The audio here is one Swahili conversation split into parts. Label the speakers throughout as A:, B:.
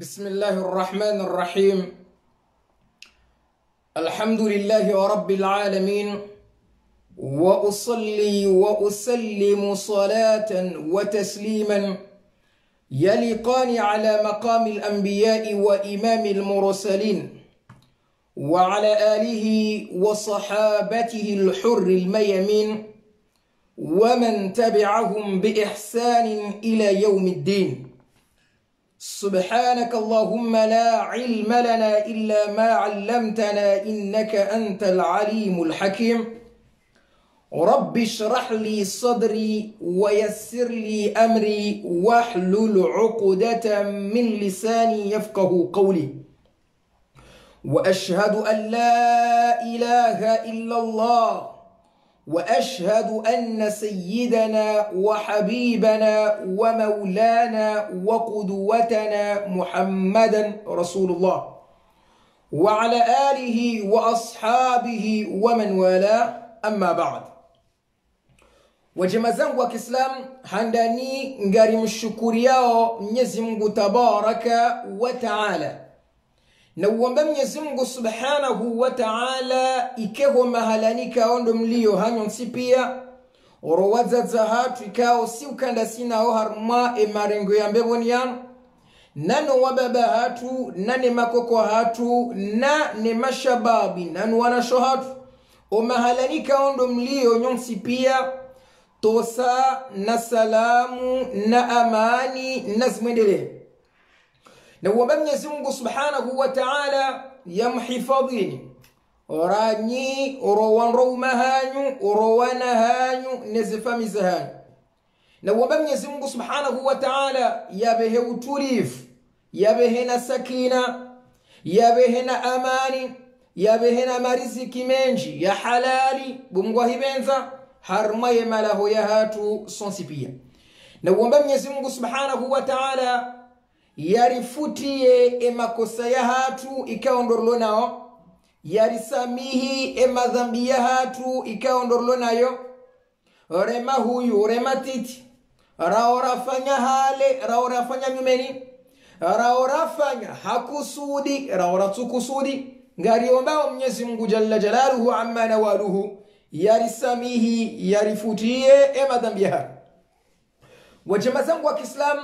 A: بسم الله الرحمن الرحيم الحمد لله رب العالمين واصلي واسلم صلاه وتسليما يليقان على مقام الانبياء وامام المرسلين وعلى اله وصحابته الحر الميمين ومن تبعهم باحسان إلى يوم الدين سبحانك اللهم لا علم لنا إلا ما علمتنا إنك أنت العليم الحكيم. رب اشرح لي صدري ويسر لي أمري واحلل عقدة من لساني يفقه قولي. وأشهد أن لا إله إلا الله وأشهد أن سيدنا وحبيبنا ومولانا وقدوتنا محمدا رسول الله. وعلى آله وأصحابه ومن والاه. أما بعد. wajema zangu wa kiislamu mungu tabaraka wa taala na uombe mwenyezi mungu subhanahu wa taala ikeho mahalani kaondo mlio hanyo nsi pia ikao si ukanda sinao harumwa emarengo ya mbeboni yano nano wababa hatu nane makoko hatu na ne mashababi nanu wanasho hatu. Omahalanika ondo mlio nyonsi pia tosa na salamu na amani na zimwendelee na uomba mwenyezi mungu subhanahu wa taala yamhifadhini. Oranyi orowanrouma hanyu orowana hanyu nezifamize hanyu. Na uomba mwenyezi mungu subhanahu wa taala yabehe utulivu yabehe na sakina yabehe na amani yabehe na mariziki menji ya halali bumgwa harmaye harma ye malaho ya hatu sonsi pia na uomba mwenyezi mungu subhanahu wa taala yarifutiye emakosa ya hatu ikaondorlo nao yarisamihi emadhambi ya hatu ikaondorlo nayo. Rema huyu rema titi. Raorafanya hale raorafanya nyumeni. Raorafanya hakusudi raoratukusudi ngariombao mwenyezi mungu jalla jalaluhu amma nawaluhu yarisamihi yarifutiye emadhambi ya hatu. Wajema zangu wa kiislamu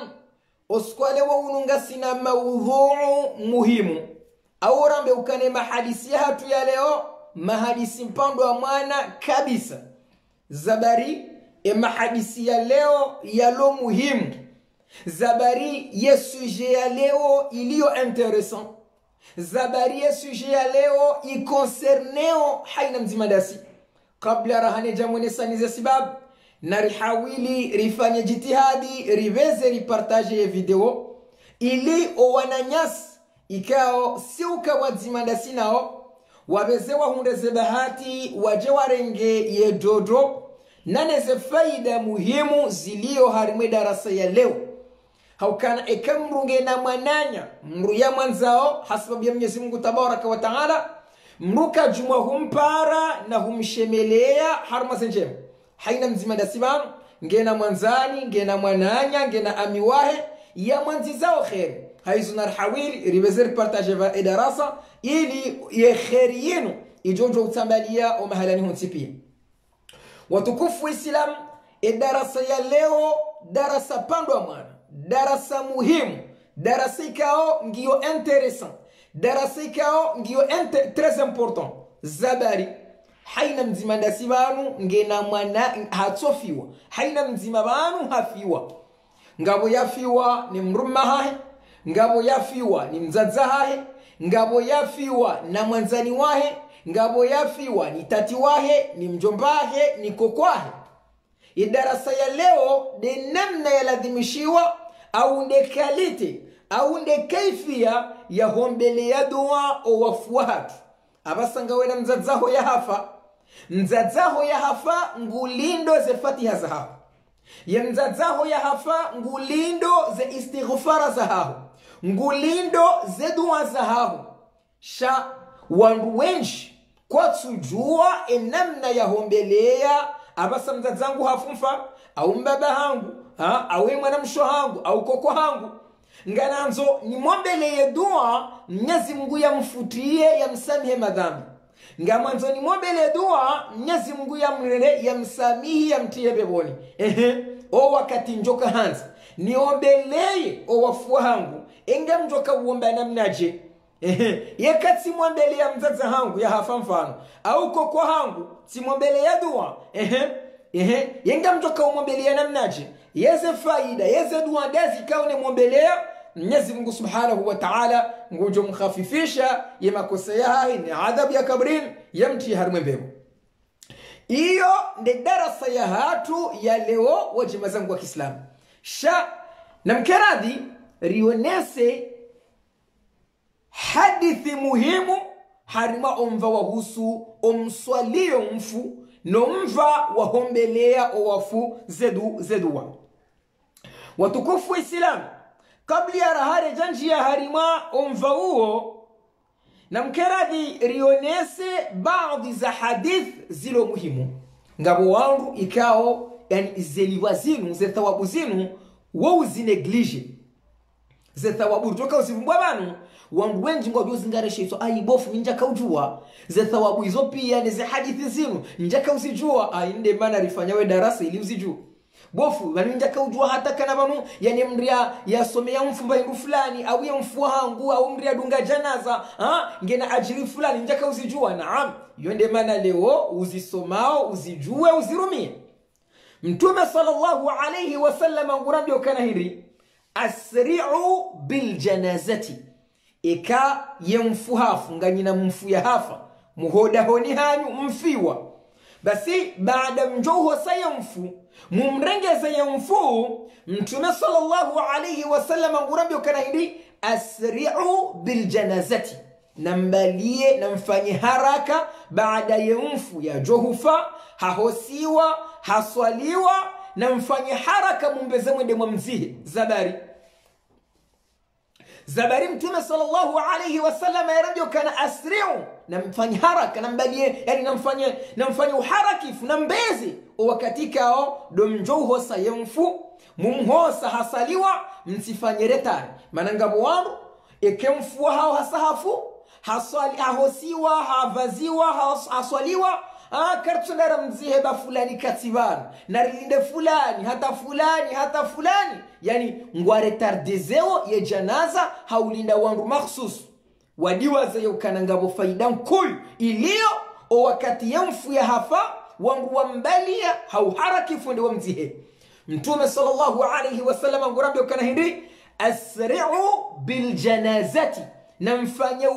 A: oskwale waununga sina maudhuu muhimu. Aurambe ukane mahadisi hatu ya leo mahadisi mpando wa mwana kabisa. Zabari emahadisi ya leo yalo muhimu. Zabari ye suje ya leo iliyo interessant zabari ye suje ya leo ikonserneo haina mzima dasi. Kabla rahane jamwene sanize sibabu na rihawili rifanye jitihadi riveze ripartaje video ili owananyasi ikao si ukawadzimandasi nao waveze wahundeze bahati waje warenge ye dodo naneze faida muhimu ziliyo harimwe darasa ya leo. Haukana eka mrunge na mwananya mru ya mwanzao hasababu ya mwenyezi mungu tabaraka wa taala mruka jumwa humpara na humshemelea harumase njema haina mzima dasibanu ngena mwanzani ngena mwananya ngena amiwahe ya mwanzi zao kheri haizo narhawili ribeze ripartage va idarasa ili ye kheri yenu ijonjo utambalia omahalani hunsi pia watukufu islam idarasa ya leo darasa pandwa mwana darasa muhimu darasa ikao ngiyo interessant darasa ikao ngiyo très important zabari haina mzima ndasi banu ngena mwana hatsofiwa haina mzima banu hafiwa. Ngabo yafiwa ni mruma hahe ngabo yafiwa ni mzaza hahe ngabo yafiwa na mwanzani wahe ngabo yafiwa ni tati wahe ni mjombahe ni kokwahe idarasa ya leo de namna yaladhimishiwa au nde kalite au nde kaifia ya hombele ya dua owafua hatu abasanga wena mzazaho yahafa mzazaho yahafa ngulindo ze fatiha zahaho ye mzazaho yahafa ngulindo ze istighfara zahaho ngulindo ze dua zahaho sha wandu wenji kwatsujua enamna yahombelea abasa mzadzangu hafumfa au mbaba hangu ha? awe mwana msho hangu au koko hangu? Ngananzo nimwombeleye dua mnyezi mungu yamfutie yamsamihe madhambi ngamwanzo mobele dua mnyezi mungu yamrere yamsamihi yamtiye peponi. Ehe o wakati njoka hansi niombeleye owafua hangu. Enge mjoka uomba namnaje mwombele ya mzaza hangu yahafa mfano. Au koko hangu simwombele ya dua. Ehe ehe yenga mjoka umwombelia namnaje yeze faida yeze dua ndazi kaone mwombelia mwenyezi mungu subhanahu wa taala ngujo mkhafifisha ye makosa yahahi ni adhabu ya kabrin ya mti harimwe mbebo iyo ndi darasa ya hatu ya leo wajima zangu wa kiislamu. Sha na mkeradhi rionese hadithi muhimu harima omva wahusu omswalio mfu nomva wahombelea owafu zedu zeduwa watukufu waislamu kabli ya rahare janji ya harima omva uo na mkeradhi rionese baadhi za hadith zilo muhimu. Ngabo wangu ikao yani zeliwa zinu ze thawabu zinu wo uzineglige ze thawabu toka usivumbwa banu wandu wenji ngwajua zingareshe izo ayi bofu njaka ujua ze thawabu izo pia ni ze hadithi zinu njaka usijua ainde mana rifanyawe darasa ili uzijua bofu vanu kaujwa hata kana banu yani mria yasomea mfumba indu fulani au ya mfua hangu au mria dunga janaza ha? Ngena ajili fulani njaka uzijua naam. Yonde mana leo uzisomao uzijue uzirumie. Mtume sallallahu alayhi wasallam ngurambio kana hiri asri'u bil janazati ika yemfu hafu nganyina mfu ya hafa. Muhoda honi hanyu mfiwa basi baada mjoho sayamfu mumrengeze sayamfu mtume sallallahu alayhi wasallam ngurambio ukana hiri asri'u biljanazati nambalie namfanye haraka baada ya mfu ya johufa hahosiwa haswaliwa namfanye haraka mumbeze mwende mwamzihe. Zabari zabari mtume sallallahu alayhi wasallam yarabio kana asriu namfanye haraka nambalie yani namfanye namfanye uharakifu na mbezi uwakatikao domjouhosa yemfu mumhosa hasaliwa msifanye retari. Manangabo wandu hao hasahafu haswali hahosiwa havaziwa haswaliwa kartsondara mziheba fulani katibanu narilinde fulani hata fulani hata fulani. Yani ngwaretardezeo ye janaza haulinda wandu makhsusu wadiwazeyo kana ngabo faida nkulu iliyo o wakati yemfu ya hafa wangu wambalia wa wamzihe mtume sallallahu alayhi wasallam ngurambio kana hindi asri'u biljanazati namfanya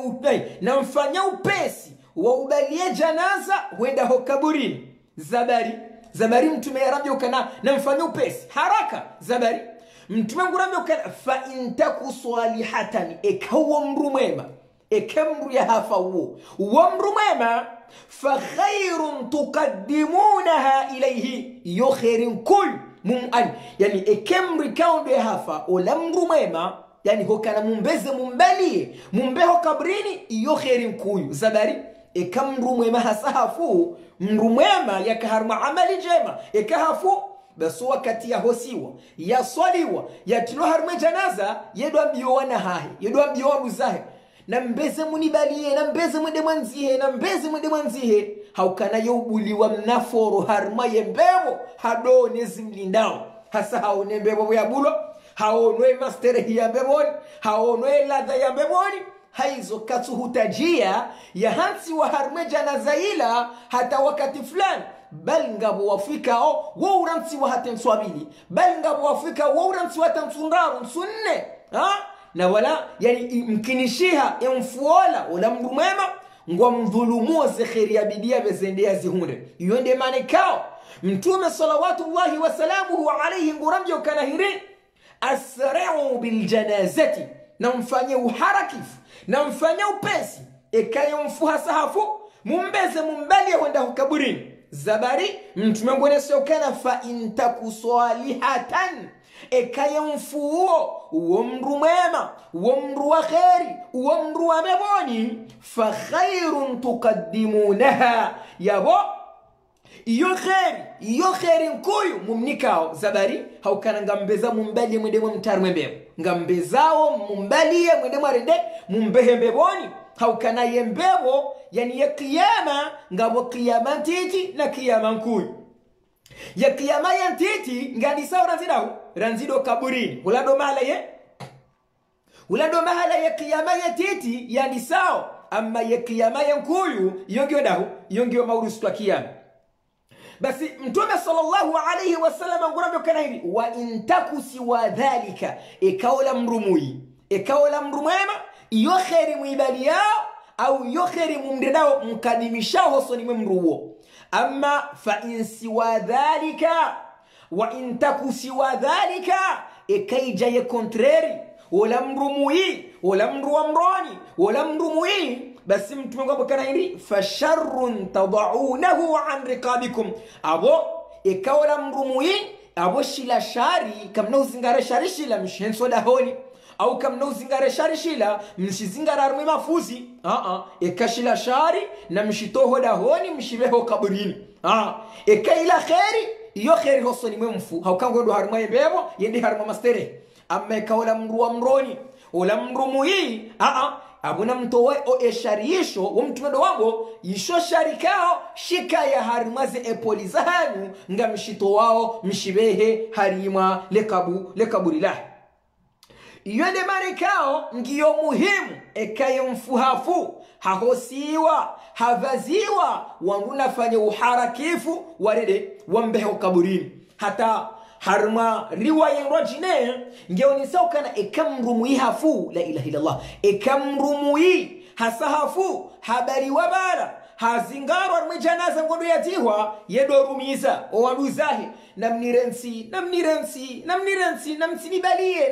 A: upesi waubalie janaza wenda ho kaburini. Zabari zabari mtume yarabia ukana namfanya upesi. Haraka zabari. Mtume ngurambia ukana fa intaku salihatani ekawo mru mwema. Ekemru ya hafa uo uwo mru mwema fa khairun tuqaddimunaha ilaihi iyo khairin kul mumani yani ekemri kaundo ya hafa ola mru mwema yani hokana mumbeze mumbalie mumbeho kabrini iyo kheri nkuyu zabari eka mru mwema hasahafu mru mwema yakaharuma amali jema ekahafu basu wakati yahosiwa yaswaliwa yatilo harume janaza yedwa mbiyowana hahe yedwa mbiyowa buzahe. Na mbeze munibaliye na mbeze mwende mwanzihe na mbeze mwende mwanzihe haukana youbuliwa mnaforo haruma yembebo hadone zimlindao. Hasa haone mbebo yabulo haonwe masterehi ya mbeboni haonwe ladha ya mbeboni haizo katsuhutajia ya hansi wa harme janaza zaila hata wakati fulani. Bali ngabo wa hata nswabili bali ngabo wafika wo uransi wa hata nsundaru nsunne na wala yani mkinishiha emfuola ola mndu mwema ngwa wa kheri ya bidia bezendea zihunde. Iyo nde mane kao mtume salawatullahi wasalamuhu alaihi nguramjo kana hiri asri'u biljanazati namfanye uharakifu na mfanye upesi. Ekaye mfuha sahafu mumbeze mumbalie wenda hukaburini. Zabari mtume ngwenesokana fa intaku ekaye mfuuo uwo mndu mwema uwo mru wa kheri uwo mru wa meboni. Fa khairun tukaddimunaha yabo iyo kheri iyo kheri nkuyu mumnikao zabari haukana ngambeza mumbalie mwende mwe mtari mwembeo ngambezao mumbalie mwende mwarende mumbehembeboni haukana yembewo yani ye kiyama ngabo kiyama ntiti na kiyama nkuyu ya kiyama ya ntiti nganisao ranzidahu ranzido kaburini. Ulado mahala ye? Ulado mahala ya kiyama ya ntiti yani sao ama ya kiyama ya nkuyu yongio dahu? Maurusu maurusitwa kiyama basi mtume sallallahu alayhi wasallam ngurambe kana hivi wa intaku siwa dhalika ikaola mrumui ikaola mrumwema iyo kheri mwibali yao au iyo kheri mumdedao mkadimishao hosoni mwe mruwo ama fa in siwa dhalika wa intaku siwa dhalika ikaijaye kontreri wala mrumui wola mruwa mroni wala mrumui basi mtume kwamba kana hindi fasharrun tadaunahu an riqabikum. Abo ikawala mrumui abo shila shari kamna uzingara shari shila mshenso dahoni. Au kamna uzingare shari shila mshizingara rumi mafuzi. Aa ikashila shari na mshitoho dahoni mshibeho kaburini. Aa ikaila kheri iyo kheri hosoni mwe mfu haukangodo harumwa yebebo yendi harumwa mastere. Amma ikawala mru wa mroni. Wala mrumu hii aa abuna mtowe o esharisho mtumendo wango isho sharikao shika ya harimaze epoli zahanu nga mshito wao mshibehe harima lekabu lekaburilah iyo marekao ngiyo muhimu ekaye mfuhafu hahosiwa havaziwa wangunafanye uharakifu warede wambehe kaburini. Hata harma riwayenrwa jine ngeonisaukana ekamrumuyi hafu la ilaha illallah. Ekamrumuyi hasahafu habari wabara hazingarwa arme janaza ngondo yatihwa yedorumiza waluzahi namnirensi namnirensi namnirensi namtinibalie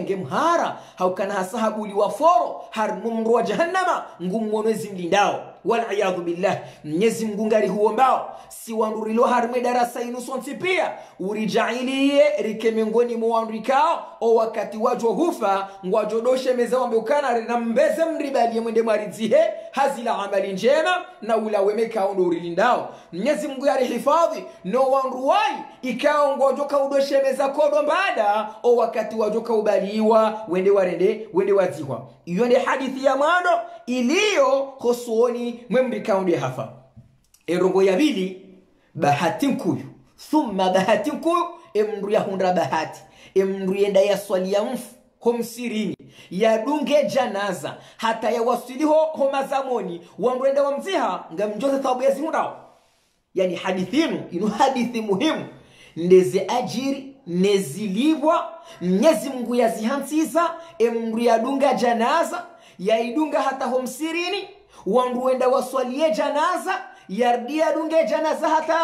A: nge ngemhara haukana hasahabuli wa foro. Harmumru wa jahannama ngumwonwezi mlindao waliyadhu billah. Mnyezi mngu ngari huombao. Siwandurilo harimwe darasa inusonsi pia urijailie rike miongoni mowandrikao o wakati wajo hufa ngwajodoshe meza wambeukana na mbeze mribalie mwende mwaridzihe hazila amali njema na ulawemekao ndo urilindao mnyezi mngu yari hifadhi. No wanruwai ikao ngwajoka udoshemeza kodo mbada. O wakati wajoka ubaliwa wende warende wende wadzihwa iyo ndi hadithi ya mwando iliyo hosuoni mwemrikaundi hafa erongo ya bili bahati nkuyu thumma bahati nkuyu emndu yahunda bahati. Emndu yenda yaswalia mfu homsirini. Yadunge janaza hata yawasiliho homazamoni wandwenda wamziha ngamjoze thawabu yazihundao yani hadithi inu hadithi muhimu. Ndeze ajiri nezilibwa mnyezi mngu yazihansiza emndu yadunga janaza yaidunga hata homsirini wandu wenda waswalie janaza yardia dunge janaza hata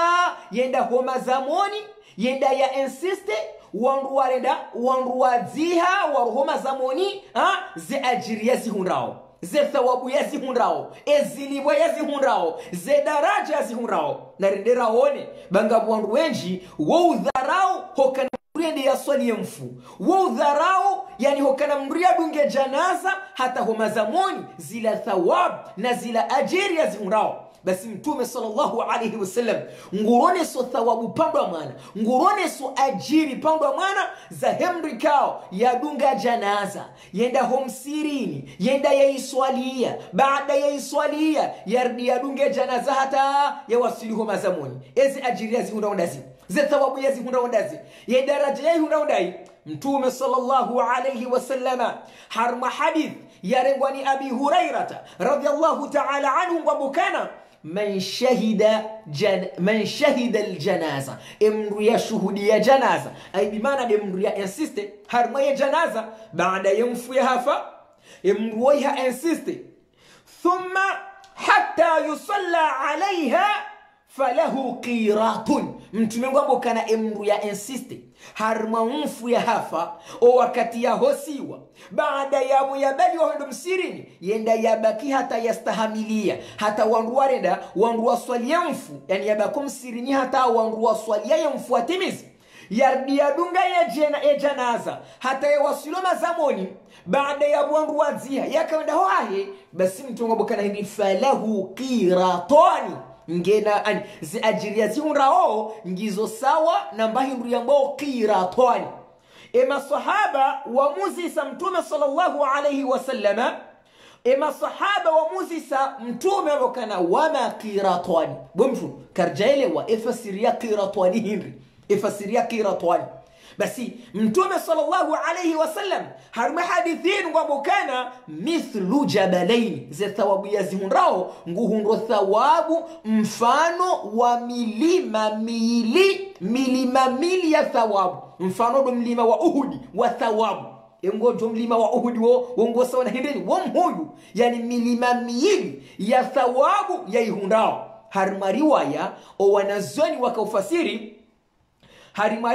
A: yenda homa zamoni yenda ya insiste wandu warenda wandu wadziha waruhoma zamoni ha? Ze ajiri yazihundao ze thawabu yazihundao ezilibwa yazihundao ze daraja ya yazihundao narenderaone bangabu wandu wenji woudharau hokana mriende yaswalie mfu. Woudharau yani hokana mria dunge janaza hata homazamoni zila thawab na zila ajiri yazihundao basi mtume sallallahu alaihi wasallam ngurone so thawabu pandwa mwana ngurone so ajiri pandwa mwana za hemrikao yadunga janaza yenda homsirini yenda yaiswalia baada yaiswalia yardi yadunge janaza hata yawasili homazamoni ezi ajiri yazihundaondazi ze thawabu yazihundaondazi ye daraja yayihundaondai mtume sallallahu alayhi wasallama harma hadith yarengwani abi hurairata radiallahu taala anhu ngwambukana man shahida jan, man shahida aljanaza. Emru ya shuhudi ya janaza. Ay bimana emru ya insiste harma ya janaza baada ya mfu ya hafa emru ya insiste. Thumma hatta yusalla alaiha falahu qiratun. Mtume ngwambo kana emru ya insiste harma mfu ya hafa. O wakati yahosiwa baada yabo yabali wahendo msirini yenda yabaki hata yastahamilia. Hata wandu warenda wandu waswalie mfu. Yani yabako msirini hata wandu waswalia ya mfu atimizi. Yardi yadunga yejena ejanaza hata yawasilo mazamoni. Baada ya bwandu wadziha yakawenda hoahe basi mtume ngwambo kana hindi falahu qiratani ngena ani? Ziajiria zihunrao ngizo sawa na mbahindu yambao qiratwani emasahaba wamuzisa mtume sallallahu alaihi wasallama emasahaba wamuzisa mtume wakana wama qiratwani karjaile karjaelewa efasiria qiratwani hinri. Efasiria kira qiratwani basi mtume sallallahu alayhi wasallam harima hadithin ngwambokana mithlu jabalaini ze thawabu yazihundrao nguhundro thawabu mfano wa milima mili milima mili ya thawabu. Mfano do mlima wa uhudi wa thawabu. Engojo mlima wa uhudi wo wongosawa na hindeni wo mhuyu. Yani milima miili ya thawabu yaihundao harimariwaya owanazoni wakaufasiri harima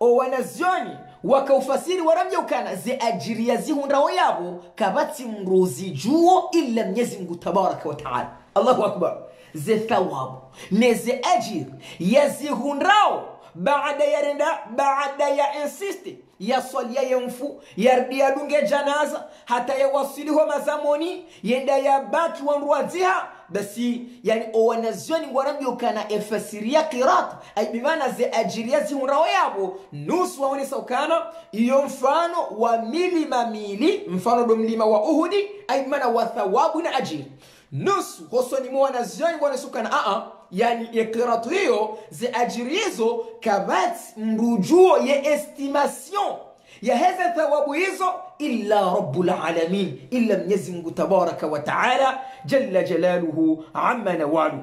A: riwaya o wanazyoni wakaufasiri waramyeukana ze ajiria zihundrawo yabo kabati mruzi juo illa mnyezi mngu tabaraka wataala allahu akbar. Ze thawabu neze ajir yazihundao baada ya renda baada ya insiste yaswalia yemfu yadunge janaza hata yawasiliho mazamoni yenda yabaki wanruwadziha basi yani owanazyoni ngwarambiukana efasiria qirat ay bimana ze ajiria zihunrawo yabo nusu waonesa ukana iyo mfano wa milima mili mfano do mlima wa uhudi ay bimana wa thawabu na ajiri nusu hosonimo wanazyoni ngwaonesukana aa yani iqiratu hiyo ze ajiri hizo kabati mrujuo ye estimation ya heza thawabu hizo illa rabbul alamin illa mwenyezi mungu tabaraka wa taala jalla jalaluhu amma nawalu.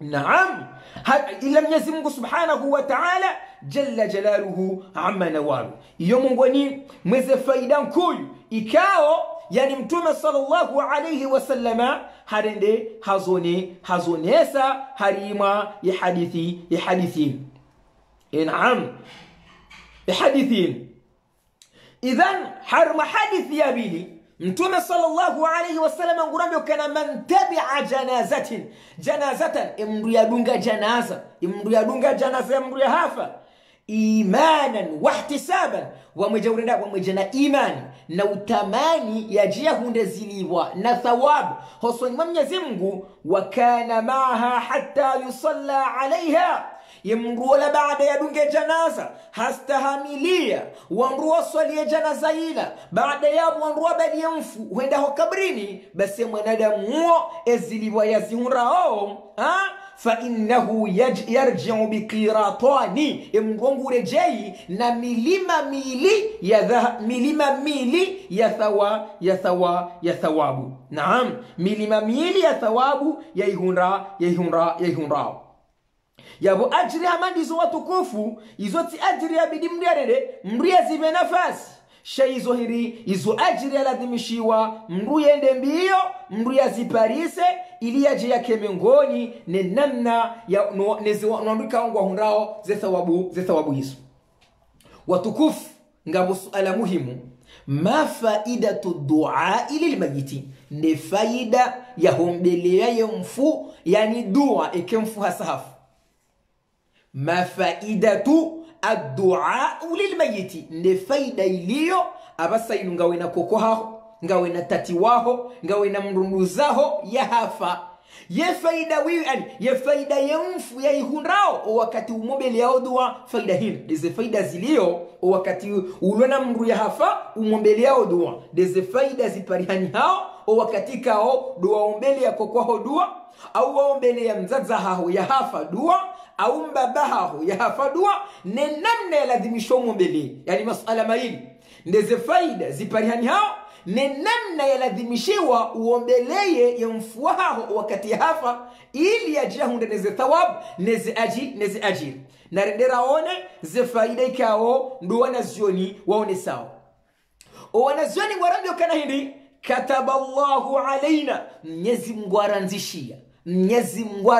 A: Naam ila mwenyezi mungu subhanahu wa taala jalla jalaluhu amma nawalu. Iyo mungu ni mweze faida nkuyu ikao yani mtume sallallahu alayhi wasallama harende hazone hazonesa harima ya hadithi ya hadithi. Naam ya hadithi إذن حرم حديث يا بيلي نتوما صلى الله عليه وسلم نقول كان من تبع جنازة. جنازة إمريا دونجا جنازة إمريا دونجا جنازة إمريا هافا إيمانا واحتسابا. ومجاورنا ومجنا إيمان. نوتماني يجيه نزليوا نثواب. خصوصا من يزمه وكان معها حتى يصلى عليها. Yemruola baada ya dunge janaza hastahamilia. Wanrua swalie janaza ila baada yapo wanrua balie mfu huendaho kabrini basi mwanadamu huo eziliwa yazihunrao fainnahu yarjiu biqiratani emngongu urejei na milima mili ya dha, milima mili ya thawa ya thawa ya thawabu. Naam milima mili ya thawabu yaihunra yaihunra yaihunrao yabo ajiri amandizo watukufu ajri ya bidi mriarere mria zive nafasi. Shaizo hiri izo ajili yaladhimishiwa mndu yende mbio mndu yaziparise ili yaje yake kemengoni ne namna ya nandikaongwa hunrao ze thawabu ze thawabu hizo watukufu ngabo suala muhimu ma faidatu duai lilmayiti ne faida ya humbelea ya mfu yani dua eke mfu hasahafu ma faidatu adduau lilmayiti ne faida iliyo abasailu ngawe wena koko haho ngawe na tati waho ngawe na mrunduzaho yahafa ye faida wiwi yani ye faida yemfu owakati wakati umobele yao dua faida hino deze faida ziliyo wakati ulona na mndu yahafa umombele yao dua deze faida ziparihani hao wakati kao dua ombele yako kwaho dua au waombele ya mzaza haho yahafa dua au bahahu haho yahafa dua ne namna yalazimisha umombele yani masala maili ndeze faida ziparihani hao ne namna yalazimishiwa uombeleye yamfua haho wakati hafa ili yajahunde neze thawabu neze aji neze ajiri. Narenderaone ze faida ikao ndu wanazioni waone sawa wanazioni ngwarambiokana hindi kataba llahu alaina mnyezi mngu mnyezi mngu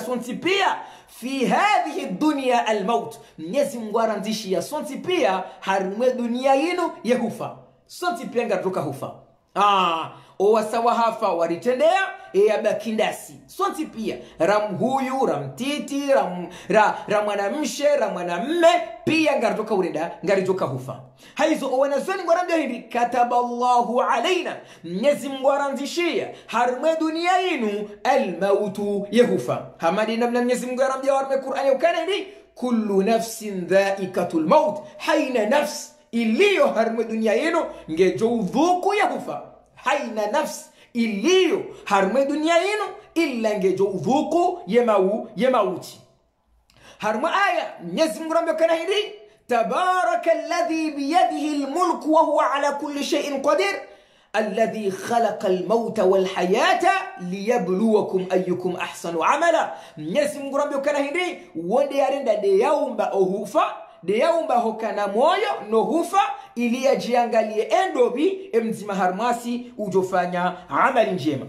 A: sonti pia fi hadhihi dunia almaut. Mnyezi Mungu aranzishia. Sonti pia harimwe dunia yinu yehufa sonti pia ngatoka hufa ah, owasawa hafa waritendea eyabakindasi sonti pia ramhuyu ramtiti ram, ra, ra mwanamshe ra mwanamme pia ngaritoka urenda ngaritoka hufa. Haizo owanazoni ngwarambia hindi kataba llahu alaina mnyezi mungu aranzishia harumwe dunia inu almautu yehufa hamadi namna mnyezi mungu arambia warumwe qurani ukana hindi kullu nafsin dhaikatu lmaut haina nafsi iliyo harume dunia yenu ngejo dhuku yahufa haina nafsi iliyo harume dunia yenu illa ngejo udhuku yemau yemauti harume aya nyezi mungu rambyokana hiri تبارك الذي بيده الملك وهو على كل شيء قدير الذي خلق الموت والحياة ليبلوكم أيكم أحسن عملا نسم ربي يكنا هندي ودي أرند دي يوم بأهوفا ohufa de mwoyo nohufa ili ajiangalie endobi emzima harmasi ujofanya amali njema.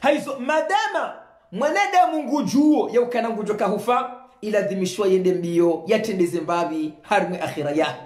A: Haizo madama mwanadamu ngujuo yaukana ngujo hufa iladhimishwa yende mbio yatendeze mbavi harmwe akhira ya.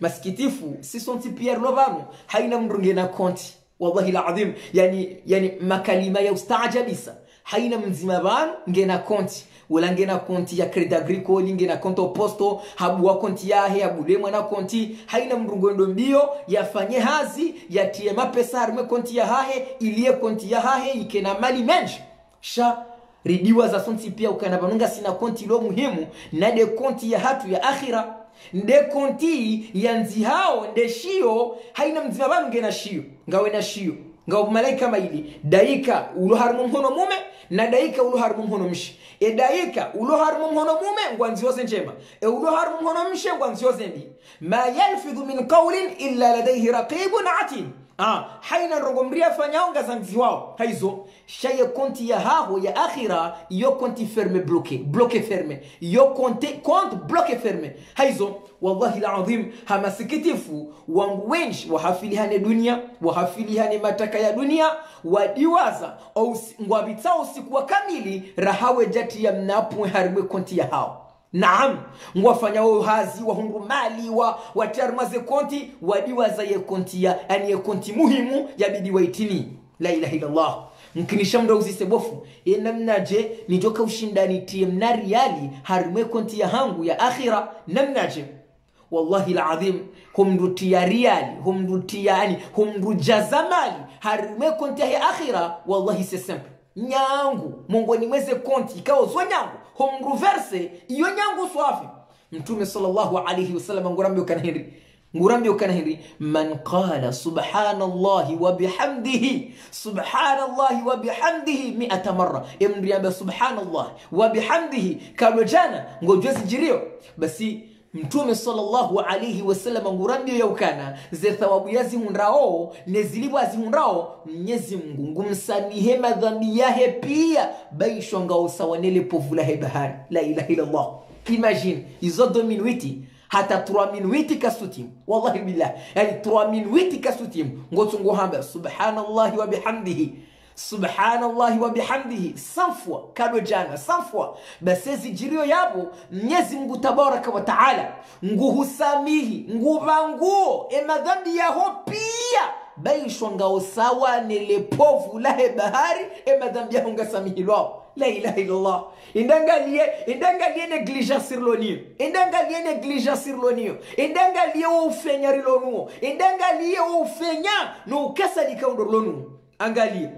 A: Masikitifu sisonti pierre lovano haina mrunge na konti. Wallahi ladhim yani, yani makalima ya ustaajabisa haina mzima vanu ngena konti wala ngena konti ya credit agricole ngena konti habu habuwa konti yahe habulemwa na konti. Haina mrungoendo mbio yafanye hazi yatie mapesa arume konti ya hahe iliye konti ya hahe ikena mali menji sha ridiwa za sonti pia ukana banunga sina konti lo muhimu nade konti ya hatu ya akhira. Nde konti ya nzi hao nde shio haina mzima vanu ngena shio ngawe na shio. Ngawe malaika maili daika ulo harimo mhono mume na daika ulo harimo mhono mshi e daika ulo mume ngwa nzi yose njema e ulo harimo mshe ngwa nzi yose mbi ma yalfidhu min qawlin illa ladayhi raqibun atid ah haina rogo mria fanyao ngazanzi wao. Haizo. Shaye konti ya haho ya akhira yo konti ferme bloke. Bloke ferme. Yo konti konti bloke ferme. Haizo. Wallahi alazim hamasikitifu wangu wenji wahafilihane dunia wahafilihane mataka ya dunia wadiwaza ngwabitsa usiku wa kamili rahawe jati ya mnapwe harimwe konti ya hao naam ngwafanya hazi wahungumali wa watarmaze konti wadiwaza ye konti ya yani ye muhimu yabidi waitini. La ilaha illallah. Mkinisha mda uzise bofu. Ye namnaje nijoka ushindani tie mna riali harimwe konti ya hangu ya akhira? Namnaje wallahi alazim. Humrutia riali humrutia yani humrujaza mali harimwe konti ya akhira? Wallahi se simple nyangu mongoni mweze konti ikawa zo nyangu. Homruverse iyo nyangu swafi mtume sallallahu alayhi wasallam ngurambe kana hiri man qala subhanallahi wa bihamdihi subhanallahi wa bihamdihi mi'ata marra. Emriamba subhanallahi wa bihamdihi kalo jana ngojwezi jirio. Basi mtume sallallahu alayhi wasallam ngurambio yaukana ze thawabu yazihundrao nezilibu azihundrao mnyezi mngu ngumsamihe madhambi yahe pia. Baishwangao sawanele povu lahe bahari. La ilaha illallah. Imagine izo do minuiti hata 3 minuiti kasutim wallahi billah yani 3 minuiti kasutim ngotsunguhamba subhanallahi wa bihamdihi subhanallahi wa bihamdihi. Sanfwa kado jana sanfwa basezi jirio yabo mnyezi mngu tabaraka wa taala. Nguhusamihi nguvanguo emadhambi yaho pia. Baishwangao sawa nelepovu lahe bahari. Emadhambi yaho ngasamihilwao la ilaha illallah. Indangalie indangalie negligence sirlonio indangalie negligence sirlonio indangalie wo ufenya rilonuo indangalie wo ufenya no ukasalika undorlonuo angalie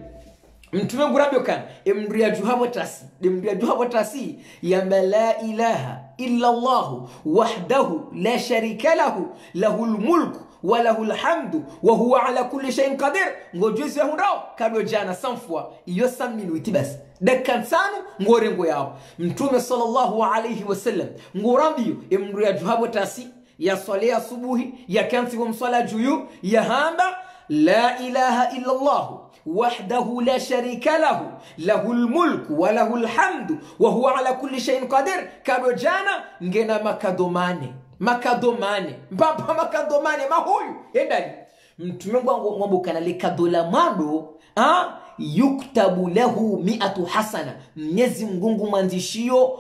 A: mtume ngurambio emndu emria juhabo tasi emria juhabo tasi yamba la ilaha illa allah wahdahu la sharika lahu lahu lmulku walahu lhamdu wahuwa ala kulli shaiin qadir. Ngojwezi yahundao kado jana sanfua iyo samminuiti basi. Dakkan sanu ngorengo yao. Mtume sallallahu alayhi wasallam ngurambio emndu juhabo tasi yaswale asubuhi yakansiwo mswala juyu yahamba la ilaha illa llahu وحده لا شريك له له الملك وله الحمد وهو على كل شيء قدير كادو جانا ngena makadomane makadomane mpapa makadomane mahuyu endani mtume gwangu mwambukana likadola mwado ha? yuktabu lahu miatu hasana mnyezi mgungu mwanzishio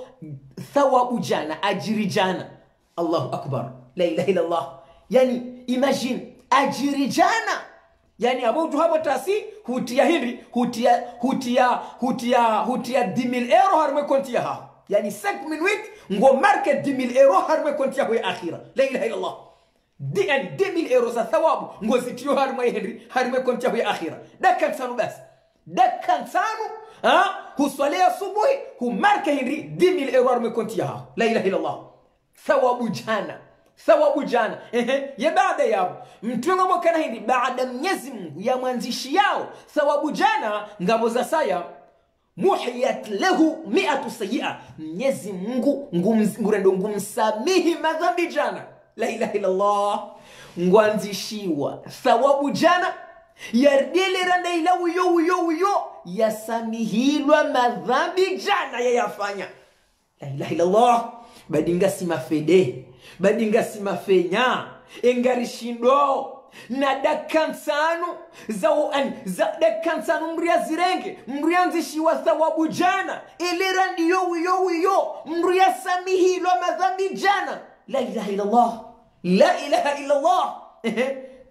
A: thawabu jana ajiri jana allahu akbar la ilaha illallah yani imagine ajiri jana yani aboju habo tasi hutia hindi hutia hutia hutia hutia 10000 euro harme konti ya ha. Yani 5 minutes ngo marke 10000 euro harme konti ya ho akhira. La ilaha illa allah di yani 2000 euro za thawabu ngo zitio harme hindi harme konti ya ho akhira. Dakan sanu basi dakan sanu ha huswalia asubuhi humarke hindi 10000 euro harme konti ya ha. La ilaha illa allah thawabu jana thawabu jana. Ehe ye baada yabo mtume kana hindi baada mnyezi mungu ya mwanzishi yao. Thawabu jana ngabo za saya muhiyat lehu miatu sayia mnyezi mungu ngurendo ngumsamihi madhambi jana. La ilaha illallah. Ngwanzishiwa thawabu jana yardileranda ila uyo uyo uyo yasamihilwa madhambi jana yayafanya. La ilaha illallah badinga simafede badinga simafenya engarishindo na dakansanu za an za dakansanu mria zirenge. Mria nzishiwa thawabu jana ilira ndiyo wiyo wiyo mria samihilwa madhambi jana. La ilaha illallah. La ilaha illallah.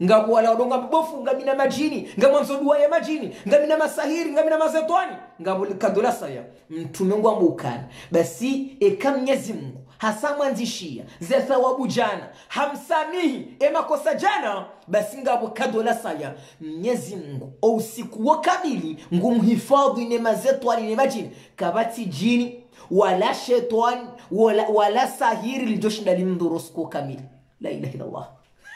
A: Ngakuwala odonga mbofu ngamina majini. Ngamwamzodua ya majini. Ngamina masahiri ngamina mazetwani ngabulikadula saya. Mtume ngwa mbukana basi eka mnyezi mungu hasa mwanzishia ze thawabu jana hamsamihi emakosa jana basi ngabo kadola saya mnyezi mungu ousiku wo kamili ngumhifadhi nema zetwani nema jini. Kabati jini wala shetani wala, wala sahiri lijoshindali limdhuru usiku kamili. La ilaha illallah.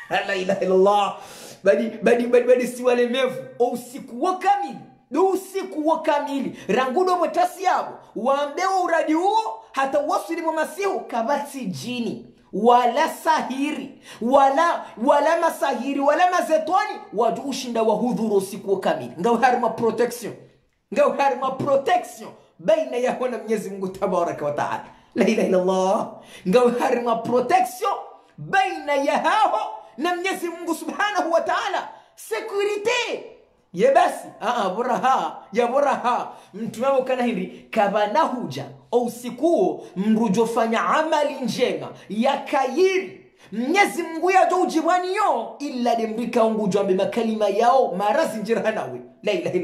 A: La ilaha illallah. Badi badi badi badi si walemevu o usiku wo kamili do usiku wa kamili. Rangudo mwetasi yabo. Wambewo uradi huo hata wasilimu masihu kabati jini. Wala sahiri wala wala masahiri wala mazetwani wadu ushinda wahudhuru usiku wo kamili. Ngauharima protection. Hari protection. Baina yaho na mwenyezi mungu tabaraka wa taala. La ilaha illallah. Ngauharima protection. Baina yahaho na mwenyezi mungu subhanahu wa taala. Sekurite ye basi. Aa boraha ya boraha mtume wao kana hindi kabanahuja ousikuo usikuo mrujofanya amali njema. Ya kayiri mnyezi mungu yajo ujibwaniyo illa dembika ungujwambe makalima yao marazi njirhanawe la ilaha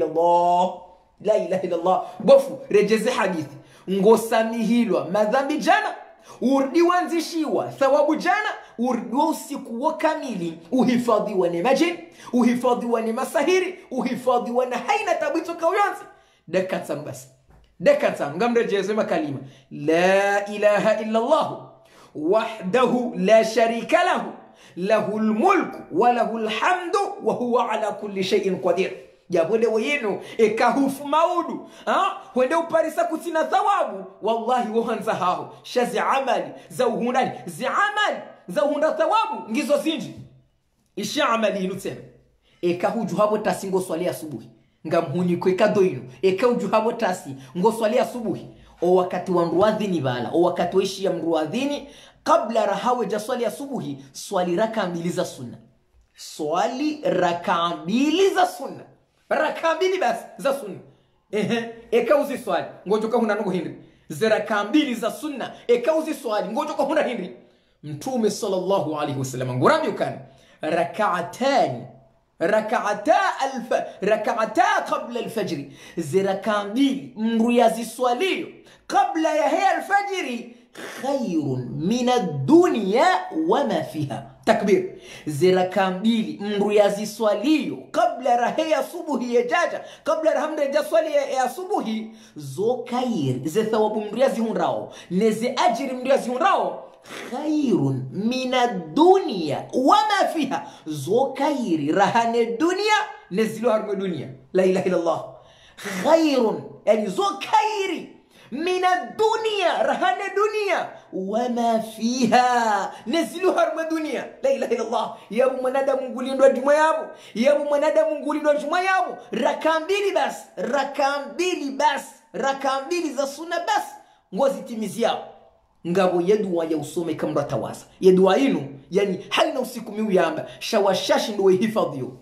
A: la ilaha gofu rejeze hadithi. Ngosamihilwa madhambi jana. Urdiwanzishiwa thawabu jana urdiwa usiku wa kamili uhifadhiwa ni majini uhifadhiwa ni masahiri uhifadhiwa na haina tabwito kauyonzi dekatsanu basi ngamrejeze kalima. La ilaha illa Allah wahdahu la sharika lahu lahu lmulku walahu lhamdu wahuwa ala kulli shaiin qadir. Jabode yenu ekahufu maudu ha? wende uparisa kutina thawabu. Wallahi wohanza haho shazi amali za uhundani zi amali za uhunda thawabu ngizo zinji ishi amali inu tseme. Eka huju habo tasi ngoswali asubuhi ngamhunyiko eka huju habo tasi ngoswali asubuhi o wakati wa mruadhini bala. O wakati waishia mruadhini kabla rahawe ja swali asubuhi swali raka mbili za sunna. Swali raka mbili za sunna. Raka mbili basi za sunna. Ehe ekauzi swali. Ngojoka huna ngo hindri ziraka mbili za sunna. Ekauzi swali. Ngojoka huna hindri mtume sallallahu alaihi wasallam ngurambi ukani. Rakaatani rakata alf rakata qabla alfajri. Ziraka mbili yaziswalio qabla ya hiya alfajiri khairun min addunya wama fiha. Takbir. Ziraka mbili mru yaziswalio kabla rahe ya subuhi yejaja kabla rahamre jaswali ya, subuhi zo kair ze thawabu mru yazihunrao neze ajiri mru yazihunrao khairun min addunya wama fiha zo kairi rahane dunia nezilo harme dunia la ilaha illallah khairun yani zo kairi min addunya rahane dunia wama fiha nezilo harme dunia la ilaha illallah yabu mwanadamu ngulindwa juma yabo yabu mwanadamu ngulindwa juma yabo raka mbili basi raka mbili basi raka mbili za sunna basi ngozi timizi yao ngabo yeduwa ya usome kamra tawasa yeduwa inu yani haina usiku miu yamba shawashashi ndo ihifadhiyo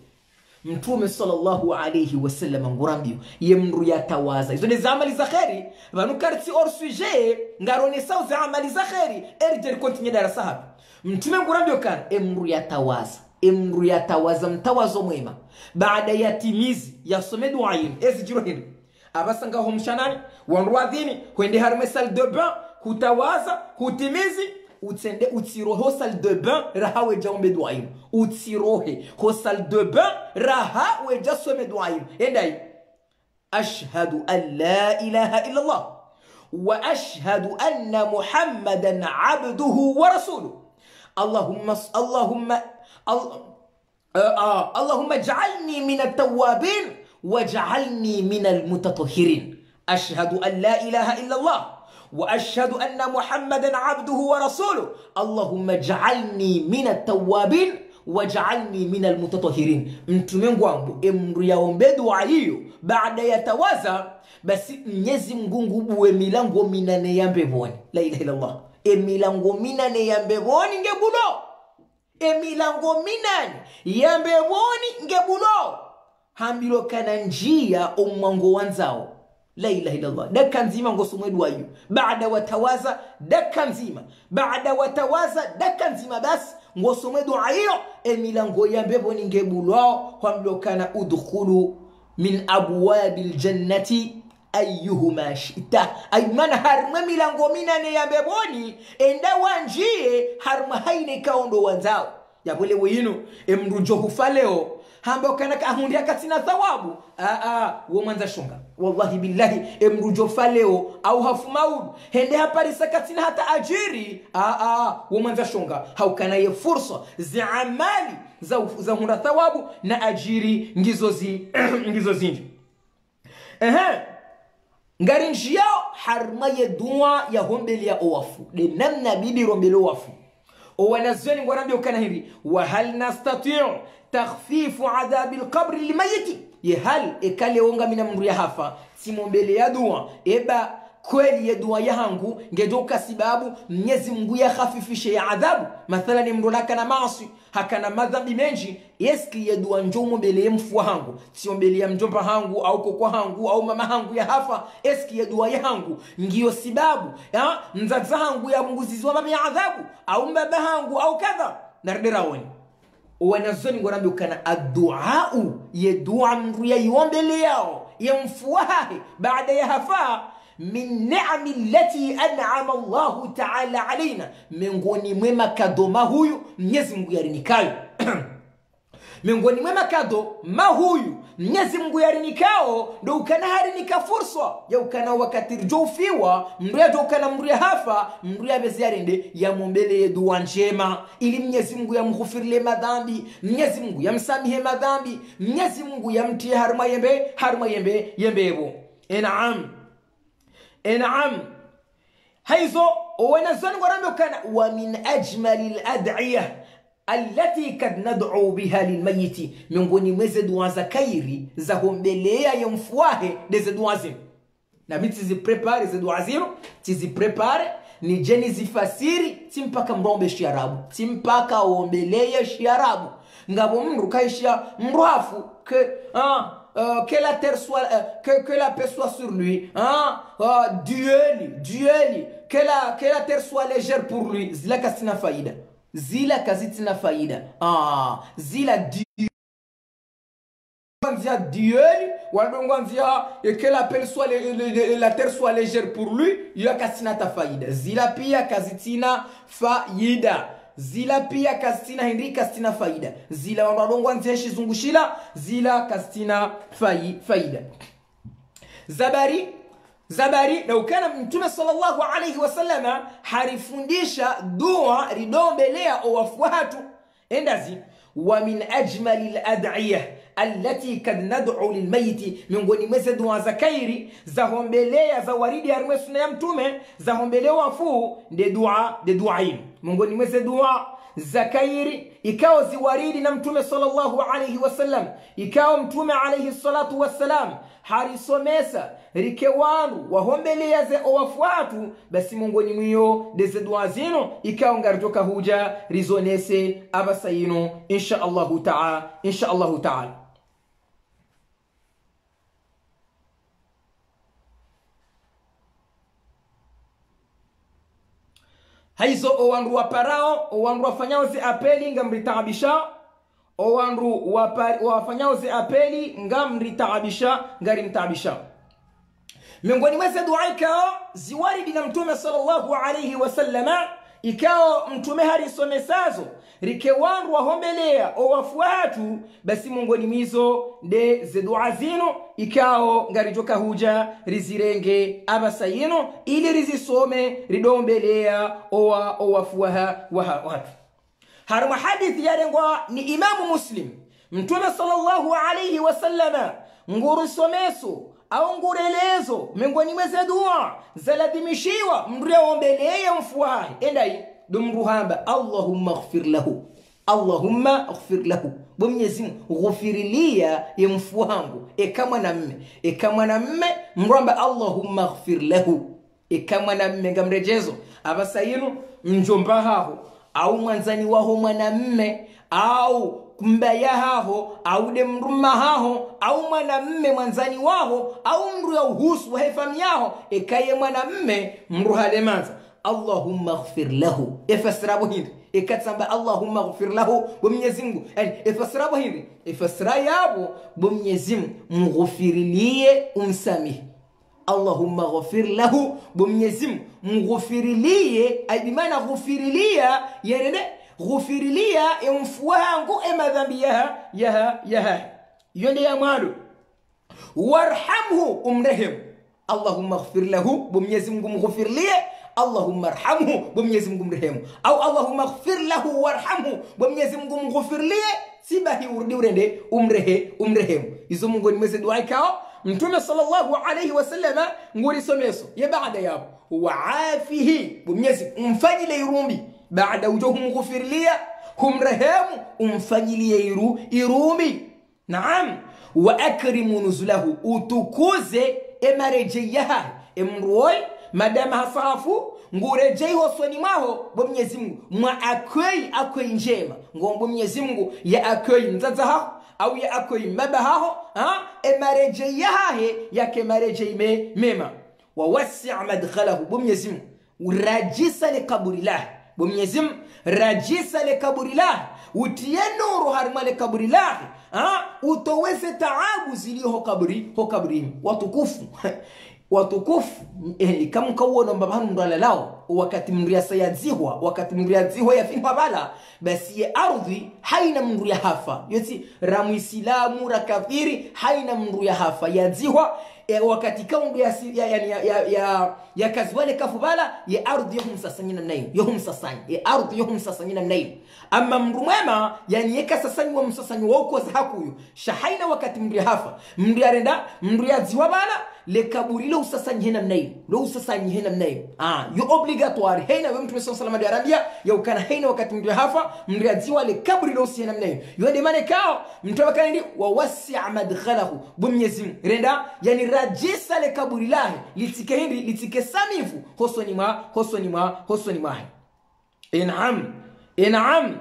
A: mtume sallallahu alayhi wasallam ngurambio ye ya yatawaza izo ni zamali amali za kheri. Vanu karti or sujet ngarone za amali za kheri. Erjer kontinye darasa hapi mtume ngurambio kana e mndu yatawaza emru yatawaza mtawazo mwema. Baada ya timizi yasome dua yinu ezijiro hinu. Abasangaho mshanani wanruadhini hwende harume salle de bain hutawaza hutimizi utsende utsirohe ho salle de bain raha weja yinu utsirohe ho salle de bain raha weja some dua yinu endai ashhadu an la ilaha illa allah واشهد ان محمدا عبده ورسوله اللهم اللهم اللهم اجعلني من التوابين واجعلني من المتطهرين اشهد ان لا اله الا الله واشهد ان محمدا عبده ورسوله اللهم اجعلني من التوابين wajaalni min almutatahirin mtume wangu emru yaombe dua hiyo baada ya tawaza basi mnyezi mgungu buwe milango minane ya mbevoni la ilaha illallah emilango minane ya mbevoni ngebulo emilango minane ya mbevoni ngebulo hambilo kana njia omwango wanzao la ilaha illallah. Daka nzima ngosomwedwa hiyo. Baada watawaza daka nzima. Baada watawaza daka nzima basi ngosomwe dua hiyo. Emilango ya mbevo ningebulwao hwamlokana udkhulu min abwabi ljannati ayuhuma shita. Aimana harumwe milango minane ya mbeboni enda wanjie harumwe haine kaondo wanzao. Yabole wino emrujo hufa leo hamba kanaka ahundi akatina thawabu. Aa wo mwanza shunga wallahi billahi emrujo faleo au hafu maudu hende haparisa katina hata ajiri. Aa wo mwanza shunga haukana ye fursa zi amali za, za hunda thawabu na ajiri ngizo zi ngizo zinji ehe ngari njiyao harma ye dua ya hombeli ya owafu. De namna bibi rombeli owafu. Owanazweni ngwarambia ukana hivi wahal nastatiu takhfifu adhabi lqabri limayiti ye hal ekaleonga mina mndu ya hafa. Simombele ya dua. Eba kweli ya dua yahangu ngedoka sibabu mnyezi mungu yakhafifishe ya adhabu. Mathalani mndu nakana maasi hakana madhambi menji. Yeski ya dua njomo mbele ya mfua hangu. Sio mbele ya mjomba hangu au kokwa hangu au mama hangu ya hafa. Eski ya dua yahangu ngiyo sibabu ya mzaza hangu ya mnguzizwa mama ya adhabu. Au mbaba hangu au kadha. Narderaoni wanazoni ngorambi ukana adduau ye dua mndu yaiwombele yao yemfuahahe baada ya hafaa min neami lati an'ama Allahu ta'ala alaina miongoni mwe huyu mnyezi Mungu yarinikayo miongoni mwa makado mahuyu mnyezi Mungu yarinikao ndo ukana harinika furswa ya ukana wakati rjofiwa mndu ya ukana mndu ya hafa mndu ya bezi yarende yamuombele dua njema. Ili mnyezi Mungu yamghufirile madhambi mnyezi Mungu yamsamihe madhambi mnyezi Mungu yamtie haruma yembe haruma yembe yembevo enam enam haizo wanazani ukana wa min ajmali lad'iya allati kad nad'u biha lilmayiti miongoni mweze dua za kairi za kumbelea yomfuahe deze dua zinu nami tiziprepare ze dua zinu tiziprepare ni jeni zifasiri timpaka mrombe shiarabu timpaka ombeleye shiarabu. Ngabo mndu kaishia mrwafu ke ah, Euh, que la terre soit euh, que, que la paix soit sur lui hein uh, dueli dueli que la que la terre soit légère pour lui zila kasina faida zila kazitina faida. Ah zila du nzia dieu walongo nzia que la pelle soit la terre soit légère pour lui yo kasina ta faida. Zila pia kazitina faida. Zila pia kastina hindi kastina faida. Zila wanadongwa nzeshi zungushila zila kastina fai, faida. Zabari zabari na ukana mtume sallallahu alayhi wasallama harifundisha dua ridombelea owafuatu endazi wa min ajmali lad'iya allati kad nad'u lilmayiti miongoni mweze dua za kairi za hombelea za waridi harimwe suna ya mtume za hombelea wafuu nde dua de dua inu miongoni mweze dua za kairi ikawa ziwaridi na mtume sallallahu alayhi wasallam ikawa mtume alayhi salatu wassalam harisomesa rike wanu wahombelea ze owafuatu basi mongoni mwiyo deze duazino ikawa ngaritoka huja rizonese abasayino insha allahu taala insha allahu taala haizo owandu waparao owandu wafanyao zi apeli nga ngamritaabisha owandu wafanyao ze apeli ngamritaabisha ngarimtaabisha miongoni mweze dua ikao ziwaridi na mtume sallallahu alaihi wasallama ikao mtume harisomesazo rikewandu wahombelea owafuatu basi mongoni mizo nde ze dua zino ikao ngarijoka huja rizirenge abasayino ili rizisome ridombelea owa owafuaha watu. Haruma hadithi yarengwa ni imamu muslim. Mtume sallallahu alaihi wasallama ngurusomeso au ngurelezo miongoni mweze dua zaladhimishiwa mndu yaombeleye mfuahe endai dumruhamba allahumma ghfir lahu. Allahumma ghfir lahu. Bo mwenyezi ghufirilia ye mfu wangu. Eka mwanamme eka mwanamme mrwamba allahumma ghfir lahu. Eka mwanamme ngamrejezo abasayinu mjomba haho au mwanzani waho mwanamme au mbaya haho au de mruma haho au mwanamme mwanzani waho au mru ya uhusu wahefami yaho ekaye mwanamme mru halemanza allahumma ghfir lahu. Efasirabo hindi. Ekatsamba allahumma ghfir lahu bo mwenyezi mungu. Yani efasirabo hindi. Efasira yabo bo mwenyezi mungu. Mghufirilie umsamihi. Allahumma ghfir lahu bo mwenyezi mungu. Mghufirilie bimana ghufirilia yerene ghufirilia emfu wangu emadhambi yaha yaha yaha. Iyo ndi ya mwalo warhamhu umrehemu. Allahumma ghfir lahu bo mwenyezi mungu mghufirilie allahumma arhamhu bo mwenyezi mungu mrehemu. Au allahumma ghfir lahu warhamhu bo mwenyezi mungu mghufirilie sibahi urudi urende umrehe umrehemu. Izo mungu ni mwezi dua ikao mtume sallallahu alayhi wasallama ngurisomeso ye baada yapo waafihi bo mwenyezi umfanyile irumbi baada ujo humghufirilia humrehemu umfanyilie iru irumbi naam wa akrimu nuzulahu utukuze emarejeyaha emruoi madama hasafu ngurejei hosoni mwaho bo mwenyezi mungu mwa akwei akwei njema ngombo mwenyezi mungu ya akwei mzaza haho au ya akwei maba haho ha? emarejeyahahe yake marejei me, mema wawasia madkhalahu bo mwenyezi mungu rajisa likaburi lahi bo mwenyezi rajisa le kaburi lahi utie nuru harima likaburi lahi utoweze taabu zilio kaburi ho kaburi. Watukufu. Watukufu. Eh, kama kauona mbabanu mndu alalao wakati mndu yasayadzihwa wakati mndu yadzihwa yafinhwa bala basi ye ardhi haina mndu ya hafa. Yoti ramuisilamu rakafiri haina mndu ya hafa. Yadzihwa e, wakati kaundu ya, ya, ya, ya, ya, ya, ya kazi wale kafu bala ye ardhi yohumsasanyi yohum yohumsasanyi ye ardhi yohumsasanyi namnayo ama mndu mwema yani yeka yekasasanyi wa msasanyi waukoza hakuyo shahaina wakati mndu ya hafa. Mndu yarenda mndu yadziwa bala lekaburi lo usasa hena mnayo lo usasa hena mnayo ah yo obligatoire hena we mtume sallallahu alaihi arabia ya ukana hena wakati mtu ya hafa mriadziwa le lekaburi lo usihena mnayo yo de mane kao mtu wakandi wa wasi'a madkhalahu bumnyezi renda yani rajisa lekaburi lahe litike hindi litike samifu hosoni mwa hosoni mwa hosoni mwa. Inam inam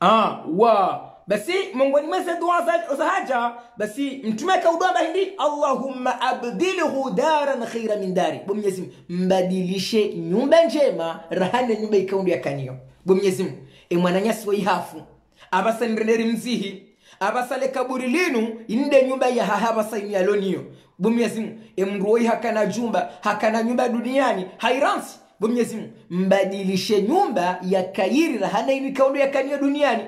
A: ah wa basi miongoni mweze dua za, haja. Basi mtume akaudua mahindi allahumma abdilhu daran khaira min dari. Bo mwenyezi mbadilishe nyumba njema rahane nyumba ikaundu ya kanio bo mwenyezi e mwananyasi wa ihafu abasa nreneri mzihi abasale kaburi linu inde nyumba ya hahabasa inu yaloniyo bo mwenyezi e mruoi hakana jumba hakana nyumba duniani hairansi. Bo mwenyezi mbadilishe nyumba ya kairi rahana inu ikaundu ya kanio duniani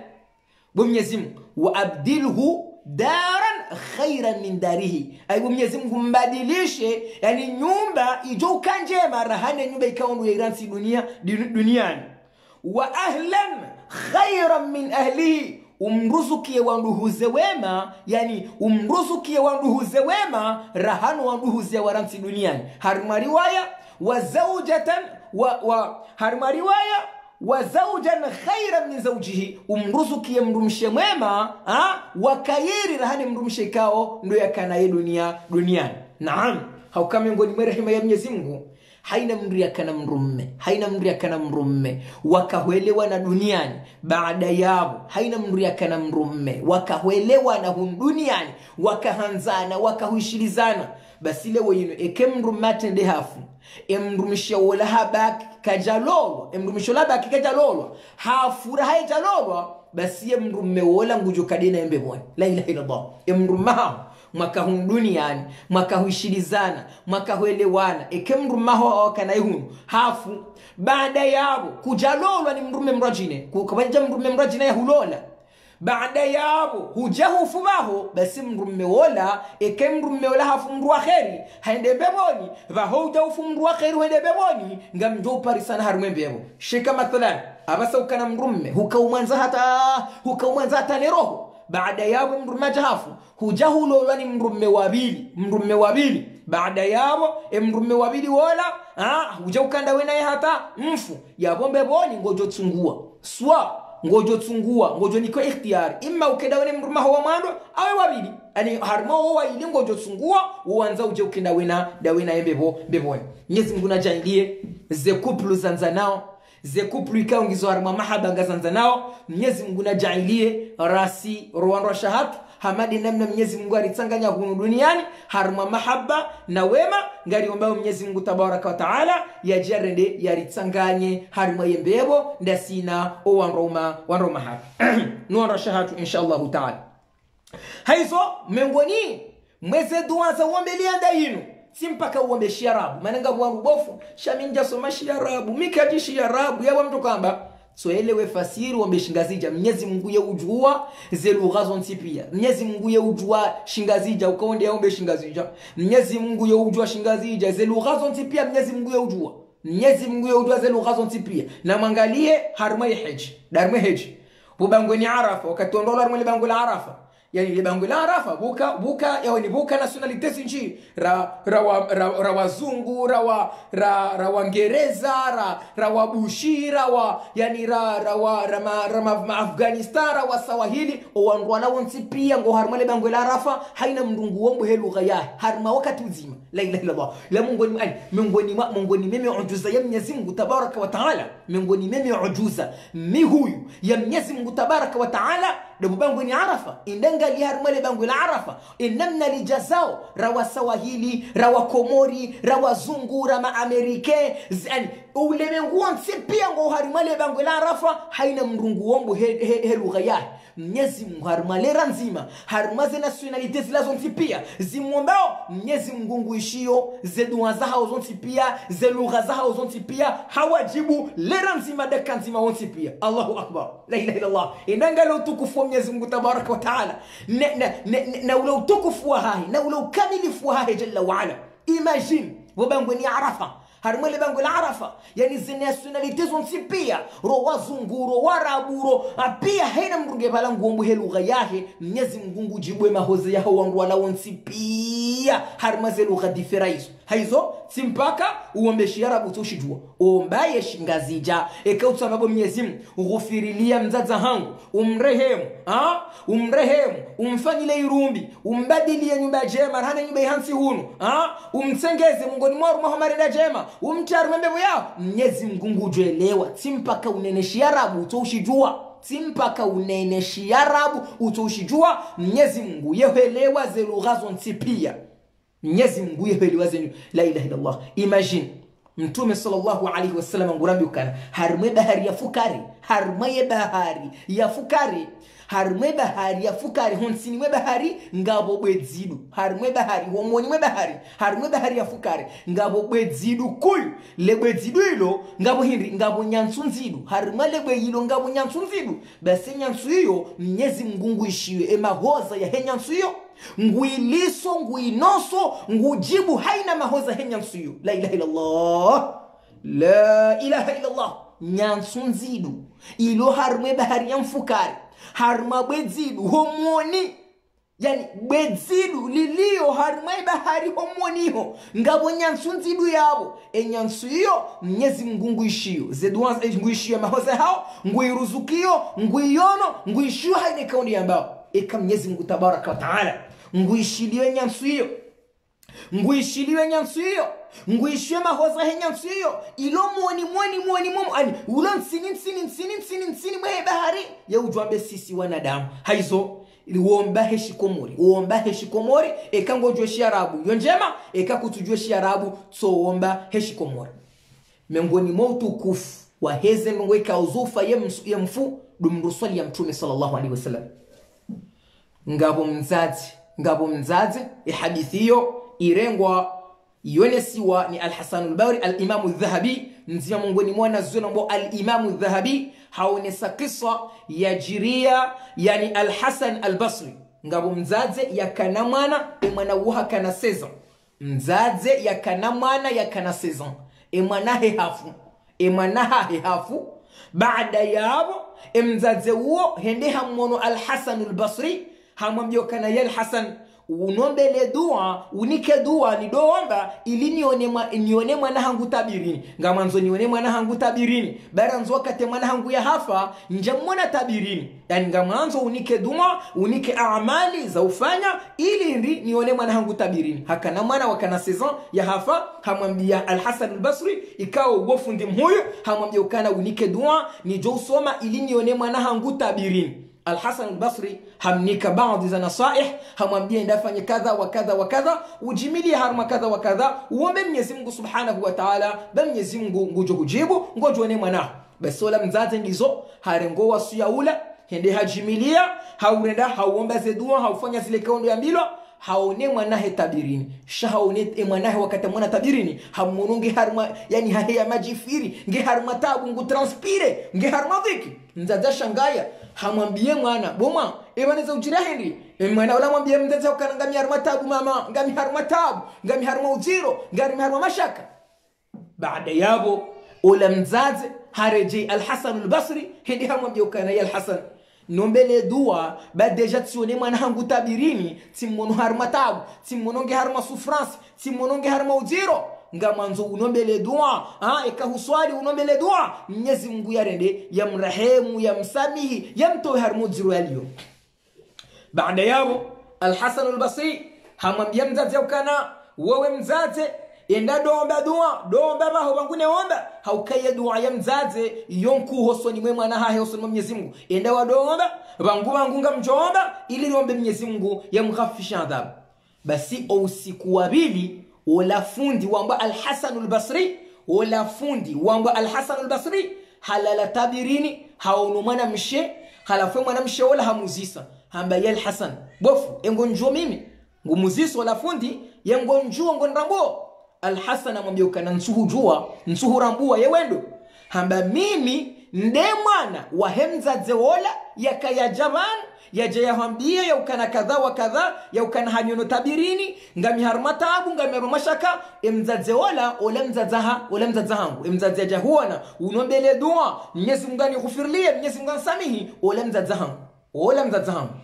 A: mwenyezi mungu wa abdilhu daran khairan min darihi. Ai mwenyezi mungu mbadilishe yani nyumba ijoka njema rahane nyumba ikaondu ya iransi dunia duniani. Wa ahlan khairan min ahlihi umruzukie wanduhuze wema yani umruzukie wanduhuze wema rahanu wanduhuze waransi duniani. Harima riwaya wa zaujatan wa, wa riwaya wa zaujan khairan min zaujihi umruzukie mrumshe mwema wa kairi rahani mrumshe ikao ndo yakanaye dunia duniani. Naam. Hauka miongoni mwa rehema ya mwenyezi mungu. Haina mndu yakana mrumme haina mndu yakana mrumme. Wakahwelewa na duniani baada yao haina mndu yakana mrumme. Wakahwelewa na hun duniani wakahanzana wakahuishilizana. Basi lewo yino eke mrumme atende hafu. Emrumshe wola habaki kajalolwa emrumisho labe akikajalolwa kajalolwa hafura haijalolwa basi ye mndu mmewola ngujo kadena embe bwani la ilaha illallah emrumaho mwaka hu duniani mwakahuishilizana mwakahuelewana eke mrumaho maho awakanaye hunu hafu baada yabo kujalolwa ni mrume mrajine kukabaja mrume mrajine yahulola baada yabo huja hufumaho basi mndu mmewola eke mndu mmewola hafu mndu wa kheri haende beboni vaho ujaufu mndu wa kheri huende beboni nga mjo uparisana harumwe mbebo shika mathalan abasa ukana huka hukaumwanza hata hukaumwanza hata ne roho. Baada yabo hafu. Huja hujahulolwa ni mndumme wabili mndumme wabili baada yabo emndumme wabili wola ah, huja ukanda wenaye hata mfu. Yabo ngojo tsungua swa ngojo tsungua ngojo niko ikhtiyari imma ukenda wene mruma wa mwando awe wabili ani harma wo waili ngojo tsungua uanza uje ukenda wena da wena embebo beboni nyezi mungu najaindie ze couple zanza nao ze couple ikaongizwa harma mahaba ngazanza nao. Mnyezi mungu najailie rasi rwandwa shahatu hamadi namna mwenyezi mungu alitanganya huko duniani harma mahaba na wema ngaliombayo mwenyezi mungu tabaraka wataala yajarende yaritsanganye haruma yembebo ndasina owanroma wanroma hatu nuwanra shahatu inshallah taala. Haizo mengoni mweze dua za uombelianda yinu si mpaka uombe shiarabu mananga bwangu rubofu shaminja soma shiarabu mikaji shiarabu yawa mtu kwamba soelewe fasiri wambe shingazija mnyezi mungu ye ujua ze lugha zonsi pia mnyezi mungu ye ujua shingazija ukaonde yaombe shingazija mnyezi mungu ye ujua shingazija ze lugha zonsi pia mnyezi mungu ye ujua. Mnyezi mungu ye ujua ze lugha zonsi pia na harma ye heji darma heji bubangweni arafa. Wakati ondola harma libango la arafa yani ile bango la arafa buka buka yani buka nationalities nchi. Ra ra wa, ra, ra wazungu ra wa ra ra wangereza ra ra wabushi ra wa yani ra ra wa ra ma, ra ma, ma afghanistan ra wa sawahili wangu na wonsi pia ngo harma le bango la arafa haina mndungu wombo he lugha ya harma wakati uzima la ilaha illa allah la mungu ni ani miongoni mwa miongoni mimi ujuza ya Mwenyezi Mungu tabaraka wa taala miongoni mimi ujuza mi huyu ya Mwenyezi Mungu tabaraka wa taala dabu bangu ni arafa. Indanga li harmale bangu la arafa. Inamna li jazao. Rawa sawahili rawa komori rawa zungu rama amerike ulemengu wonse pia ngo harimale bangu la arafa haina mrungu wombo helugha he, he yahe mnyezi mungu harumalera nzima harumaze nationalite zila zonsi pia. Zimwombao mnyezi mungu ishio ze dua zahao zonsi pia ze lugha zahao zonsi pia hawajibu lera nzima daka nzima wonsi pia. Allahu akbar. La ilaha illallah. Inangale utukufu wa mnyezi mungu tabaraka wa taala. Na, na, na, na ule utukufu wa hahe na ule ukamilifu wa hahe jalla waala imagine wabangweni arafa harimwele bango la arafa. Yani zinationalite zonsi pia. Ro wazungu ro warabu ro pia hena mrunge pala ngombu he lugha yahe. Mnyezi mgungu jibwe mahoze yaho wandu wala wonsi pia. Harimaze lugha difera hizo haizo si mpaka uombe shiarabu tushijua ombaye shingazija. Ekautsababu mnyezimu ughufirilia mzaza hangu umrehemu ha? umrehemu umfanyile irumbi umbadilie nyumba jema rahana nyumba ihansi hunu ha? umtsengeze mungoni mwaru mwahomareda jema umcharu membevo yao. Mnyezi mgungujwelewa simpaka si mpaka unene shiarabu utoushijua si mpaka unene shiarabu utoushijua mnyezi mungu yehelewa zelughazo lugha zonsi pia mnyezi mungu yehelewa zenu la ilaha illallah. Imagine mtume sallallahu alaihi wasallam ngurambi ukana harmwe bahari ya fukari harmwe bahari ya fukari harmwe bahari ya fukari honsinimwe bahari ngabo bwedzidu. Harmwe bahari homonimwe bahari harmwe bahari ya fukari ngabo bwedzidu kuyu lebwedzidu ilo ngabo hindi ngabo nyantsu nzidu. Harumwe lebwe ilo ngabo nyantsu nzidu. Basi nyantsu iyo mnyezi mngungu ishiwe emahoza ya he nyantsu iyo nguiliso nguinoso ngujibu haina mahoza he nyansuyu la ilaha illallah. La ilaha illallah. Nyansu nzidu. Ilo harumwe bahari ya mfukari. Harma bwedzidu homoni yani bwedzidu liliyo harima ibahari homoniho ngabo nyansu nzidu yabo. Enyantsu iyo mnyezi mngu nguishiyo. Zeduwa nguishiyo mahoza hao nguiruzukiyo nguiyono nguishiyo haine kaundi yambao eka mnyezi mngu tabaraka wa taala nguishiliwe nyansu iyo nguishiliwe nyansu iyo nguishwe mahoza he nyansu iyo ilo mwoni mwoni mwoni mwoni. Ani ulo nsini nsini nsini nsini nsini mwehe bahari. Ya ujwambe sisi wanadamu. Haizo uombahe shikomori uombahe shikomori eka ngojwe shiarabu arabu. njema eka kutujwe shiarabu tsoomba he shikomori miongoni mwa utukufu waheze ngweka uzufa yemfu dumruswali ya mtume sallallahu alaihi wasallam. Ngabo mzazi ngabo mzazi ihadithi hiyo irengwa yonesiwa ni alhasanu lbauri alimamu dhahabi mzima mongoni mwana zona mbo alimamu dhahabi haonesa kisa ya jiria yani alhasan albasri. Ngabo mzadze yakana mwana emwana wuha kana seza mzadze yakana mwana yakana seza emwana hehafu emwana hahehafu baada yabo emzadze uwo hende hamono alhasanu lbasri hamwambiokana yel hasan unombele dua unike dua nidoomba ili nione, nione mwana hangu tabirini ngamanzo nione mwana hangu tabirini. Baranzo wakati mwana hangu ya hafa nje mwana tabirini. Yani nga mwanzo unike dua unike amali za ufanya ili ndi nione mwana hangu tabirini hakana mwana wakana sezon ya hafa hamwambia alhasan albasri ikawa gofu mhuyo hamwambia ukana unike dua nijo usoma ili nione mwana hangu tabirini alhasan albasri hamnika baadhi za nasaih hamwambia ndafanye kadha wa kadha wa kadha ujimilie harma kadha wa kadha uombe mwenyezi mungu subhanahu wa taala ba mwenyezi mungu ngujo kujibu ngojone mwanaho basi ola mzazi ndizo harengo wasu hende hajimilia haurenda hauomba ze dua haufanya zile kaundo ya mbilwa haone mwanahe tabirini. Shahaone e mwanahe wakati mwana tabirini. Hamuno nge harma yani haheya majifiri. Nge harma tabu ngu transpire. Nge harma dhiki nzaza shangaya. Hamwambie mwana boma ewaneza ujira hendi e mwana wala mwambie mzazi ukana ngami harma tabu mama. Ngami harma tabu. Ngami harma ujiro. Ngami harma mashaka. Baada yabo ula mzazi hareje alhasan albasri. Hindi hamwambie ukana ya alhasan nombele dua ba deja tsione mwana hangu tabirini timmono harma tabu tsimmono nge harma souffrance tsimmono nge harma ujiro nga mwanzo unombele dua ah ikahuswali unombele dua. Mnyezi mungu yarende yamrehemu yamsamihi yamtoe harma ujiro yaliyo baada yao alhasan albasri hamwambia mzazi ukana wewe mzazi enda domba dua domba baho bangune omba. Haukaye dua ya mzaze yonku hosoni mwe mwana hahe hosoni mwe Mwenyezi Mungu. Enda wadomba bangu bangu nga mjomba ili liombe Mwenyezi Mungu yamghafisha adhabu. Basi usiku wa pili wala fundi wamba Al-Hasan al-Basri wala fundi wamba Al-Hasan al-Basri halala tabirini haono mwana mshe halafu mwana mshe wala hamuzisa. Hamba ya Al-Hasan bofu engonjo mimi. Ngumuzisa wala fundi yengonjo ngonrambo alhasan amwambia ukana nsuhu jua nsuhu rambua yewendo hamba mimi nde mwana wahemzaze wola yakaya jaman yaja ya yaukana kadha wa kadha yaukana hanyono tabirini ngami harma tabu ngami harma mashaka. Ole wola zaha ole ola zahangu emzaze aja huona unombele dua mnyezi mungu anighufirlie mnyezi mungu ansamihi ola mzazahangu ola mzazahangu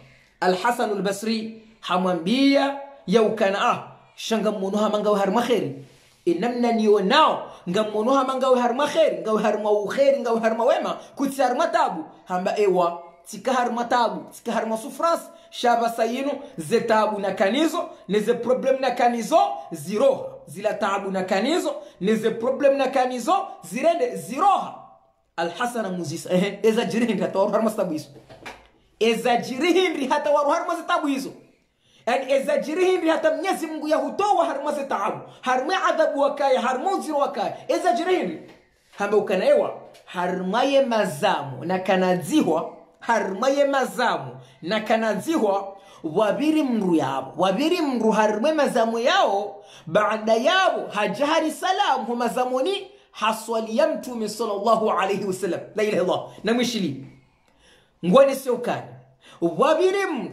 A: alhasan albasri hamwambia yaukana ah shanga mmono hamanga harma kheri inamna niyo nao nga mmono hamanga harma kheri nga harma ukheri nga harma wema kuti harma tabu. Hamba ewa tika harma tabu tika harma sufrance shaba sayinu ze tabu na kanizo neze problem na kanizo ziroha zila tabu na kanizo neze problem na kanizo zirende ziroha. Alhasana muzisa eza jirihindi hata waru harma tabu hizo. Eza jirihindi hata waru harma tabu hizo yani ezajirihindi hata mnyezi mungu yahutowa harima zitaabu. Haruma adhabu wakaya haruma uziro wakaya ezajirihindi hambe ukanaewa harimaye mazamu na kanadzihwa harimaye mazamu na kanadzihwa wabiri mru yabo wabiri mru harimwe mazamu yao baada yabo hajahari salamu. Hu mazamuni haswalia mtume sallallahu alaihi wasallam. La ilaha illallah. Namwishili ngwani siokani wabiri mru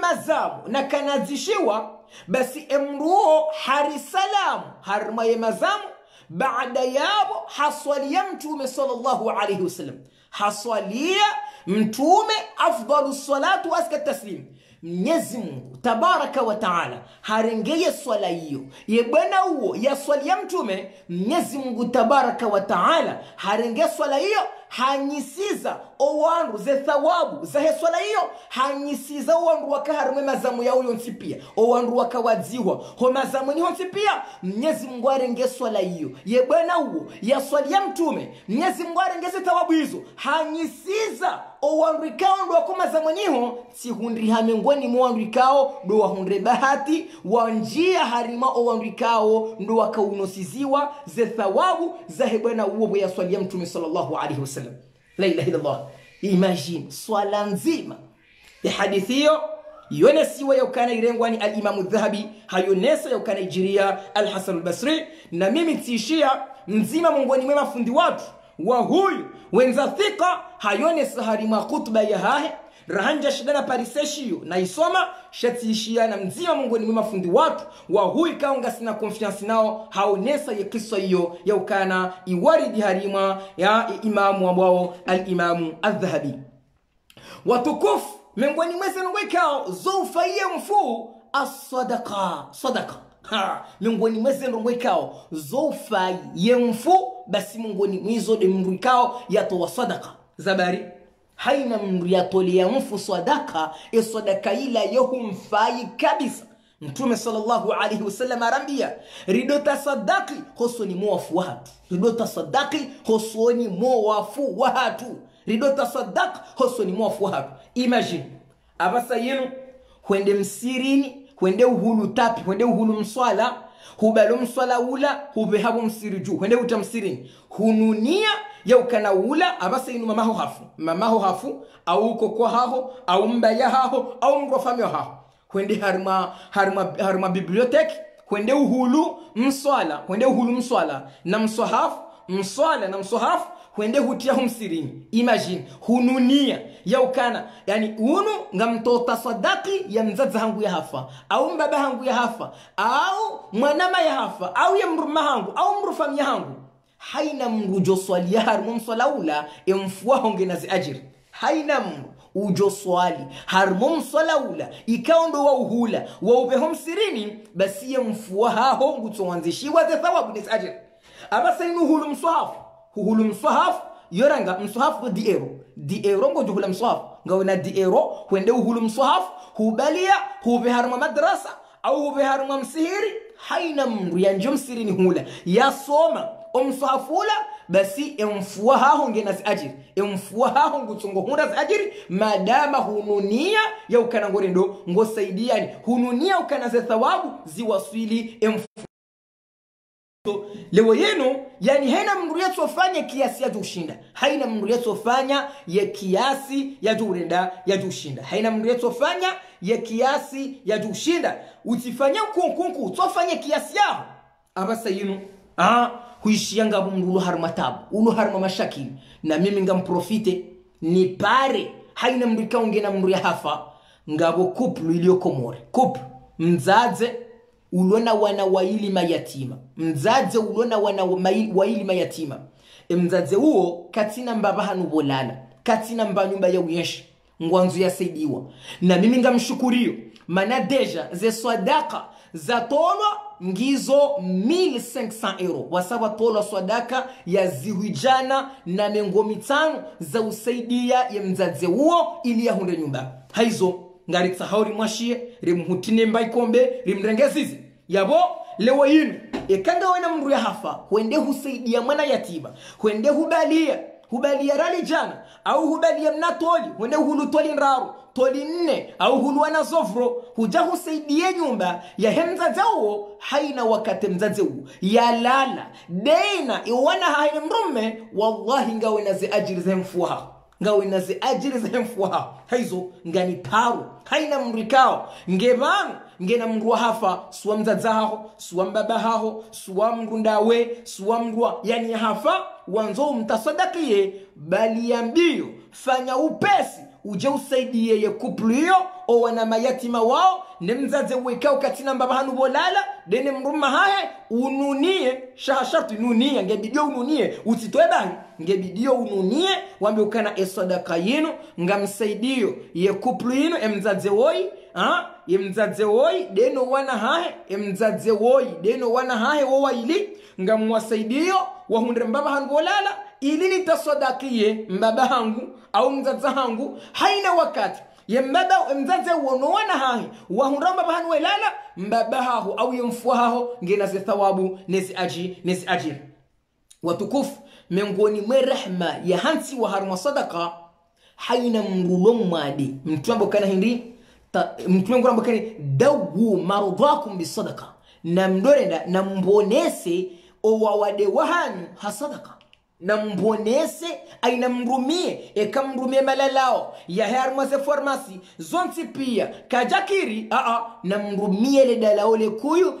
A: mazamu na kanazishiwa basi emruo hari salamu harimaye mazamu baada yabo haswalia mtume sallallahu alaihi wasallam. Haswalia mtume afdalu salatu waska taslimu mnyezi mungu tabaraka wa taala harengeye swala hiyo. Yebwana huo yaswalia mtume mnyezi mungu tabaraka wa taala harenge swala hiyo hanyisiza owandu ze thawabu iyo hanyisiza owandu wakaharumwe mazamu ya uyo nsipia. Owandu wakawadziwa ho mazamu niho nsipia? Mnyezi mungu arenge swala hiyo ye bwana uwo yaswalia ya mtume mnyezi mungu arengeze thawabu hizo. Hanyisiza owandu ikao ndo wakomazamu niho sihundi mwa mwandu ikao ndo wahundre bahati wanjia harima owandu ikao ndo wakaunosiziwa ze thawabu za he bwana uwo bwe yaswali ya mtume sallallahu alaihi wasallam. La ilaha illallah imagine swala nzima. Ya hadithi hiyo yonesiwa yaukana irengwa ni alimamu dhahabi hayonesa yaukana ijiria alhasan albasri na mimi tiishia mzima mungoni mwema fundi watu wa huyu wenza thika hayonesa harima khutba ya hahe rahanja shidana pariseshiyo na isoma shatiishia na mzima mongoni mwe mafundi watu. Wa huyu kaunga sina confiance nao haonesa ye kisa hiyo yaukana iwaridi harima ya imamu ambao alimamu aldhahabi. Watukufu miongoni mwezi nongwekao zoufaiye mfu asadaka sadaka miongoni mwezi nongwekao zoufaiye mfu basi miongoni mwizo de mndu ikao yatowa sadaka zabari haina mndu yatolea mfu sadaka e sadaka ila yohumfai kabisa. Mtume sallallahu alaihi wasallam arambia ridota sadaki hosoni mowafu wahatu. Ridota sadaki hosoni mowafu wahatu. Ridota sadak hosoni mowafu wahatu. Imagine abasa yenu hwende msirini hwende uhulu tapi hwende uhulu mswala hubalo mswala ula hubehabo msiri juu. Hwende uta msirini hununia yaukana ula abasa inu mamaho hafu. Mamaho hafu au kokwa haho au mbaya haho au mrofamyo haho. Hwende harima harima harima biblioteki hwende uhulu mswala. Hwende uhulu mswala. Na mswahafu mswala na mswahafu hwende hutia humsirini imagine hununia yaukana yani unu ngamtota sadaki ya mzazi hangu ya hafa au mbaba hangu ya hafa au mwanama ya hafa au ya mruma hangu au mrufamia hangu. Haina mndu joswalia harimo mswala ula honge hongenazi ajiri. Haina mru ujo swali msolaula ikawa ndo wa uhula waupeho msirini basi ye mfua haho ngutsowanzishiwa ze thawabu nesi ajiri. Abasainu hulu mswahafu huhulu mswahafu yoranga mswahafu di ero di ero ngo juhula mswahafu. Ngawena di ero hwende uhulu mswahafu hubalia hube harma madrasa au hube harma msihiri haina mndu yanje msirini hula. Yasoma omswahafula basi emfuwa haho ngenazi ajiri. Emfuwa haho ngutsongo hundazi ajiri madama hununia yaukana ngorendo ngosaidiani hununia ukanaze thawabu ziwaswili emfu lewo yenu yani haina mndu yatsofanya kiasi yatushinda haina mndu yatsofanya ya kiasi yaturenda yatushinda haina mndu yatsofanya ya kiasi yatushinda utifanya kunkunku tsofanya kiasi yaho abasa yinu ah kuishia ngabo mndu tabu ulo haruma mashakili na mimi ngamprofite ni pare haina mndu ikaongena mndu ya hafa. Ngabo kuplu iliyokomore kuplu mzaze ulona wana waili mayatima. Mzadze ulona wana waili mayatima. E mzadze uwo katina mbaba hanubolala katina mba nyumba ya uyeshi. Ngwanzu yasaidiwa na mimi ngamshukuriyo mana deja ze swadaka zatolwa ngizo 1500 euro. Wasaba tolwa swadaka ya ziwijana na mengo mitano za usaidia ya mzadze uwo ili yahunde nyumba. Haizo ngaritsahauri mwashie rimhutine mbaikombe rimrengezizi yabo lewo yinu. Ekanga wena mndu ya hafa hwende husaidia mwana yatima huende hubalia. Hubalia rali jana au hubalia mnatoli hulu toli nraru toli nne au huluana zovro huja husaidie nyumba ya hemzaze uwo haina wakati mzaze uwo yalala deina iwana haina mrume wallahi ngawe naze ajiri zemfuaha ngawe naze ajiri zemfuaha haizo ngani paru haina mrikao. Ngevanu ngena mndu wa hafa suwa mzadzaho suwa mbaba haho suwa mndu ndawe suwa mndu yani hafa wanzo umtasadakiye bali ya mbiyo fanya upesi uje usaidie ye kuplu o owana mayatima wao ne mzadze wekao katina mbaba hanu bolala dene mruma haye ununie shaha sharti nunie ngebidio ununie usitoe bani ngebidio ununie wambe ukana esadaka yinu ngamsaidio ye kuplu yinu emzaze woi ha emzaze woi deno wana hahe. Emzaze woi deno wana hahe wowa ili. Nga mwasaidiyo wahundire mbaba hangu olala. Ili nitasadakie mbaba hangu au mzaza hangu. Haina wakati. Ye mbaba mzaze wonowana hahe. Wahunda mbaba hanu welala mbaba haho au ye mfua haho ngenaze thawabu nezi aji nezi aji watukufu miongoni mwe rehma ya hansi wa haruma sadaka haina mrulo mwadi. Mtu ambao kana hindi mtume ngora mbakani dawu marudhakum bisadaka na mdorenda na mbonese owawade wahanyu hasadaka na mbonese aina mrumie ekamrumie malalao yaharmase formasi zonsi pia. Kajakiri aa na mrumie le dalao le kuyu.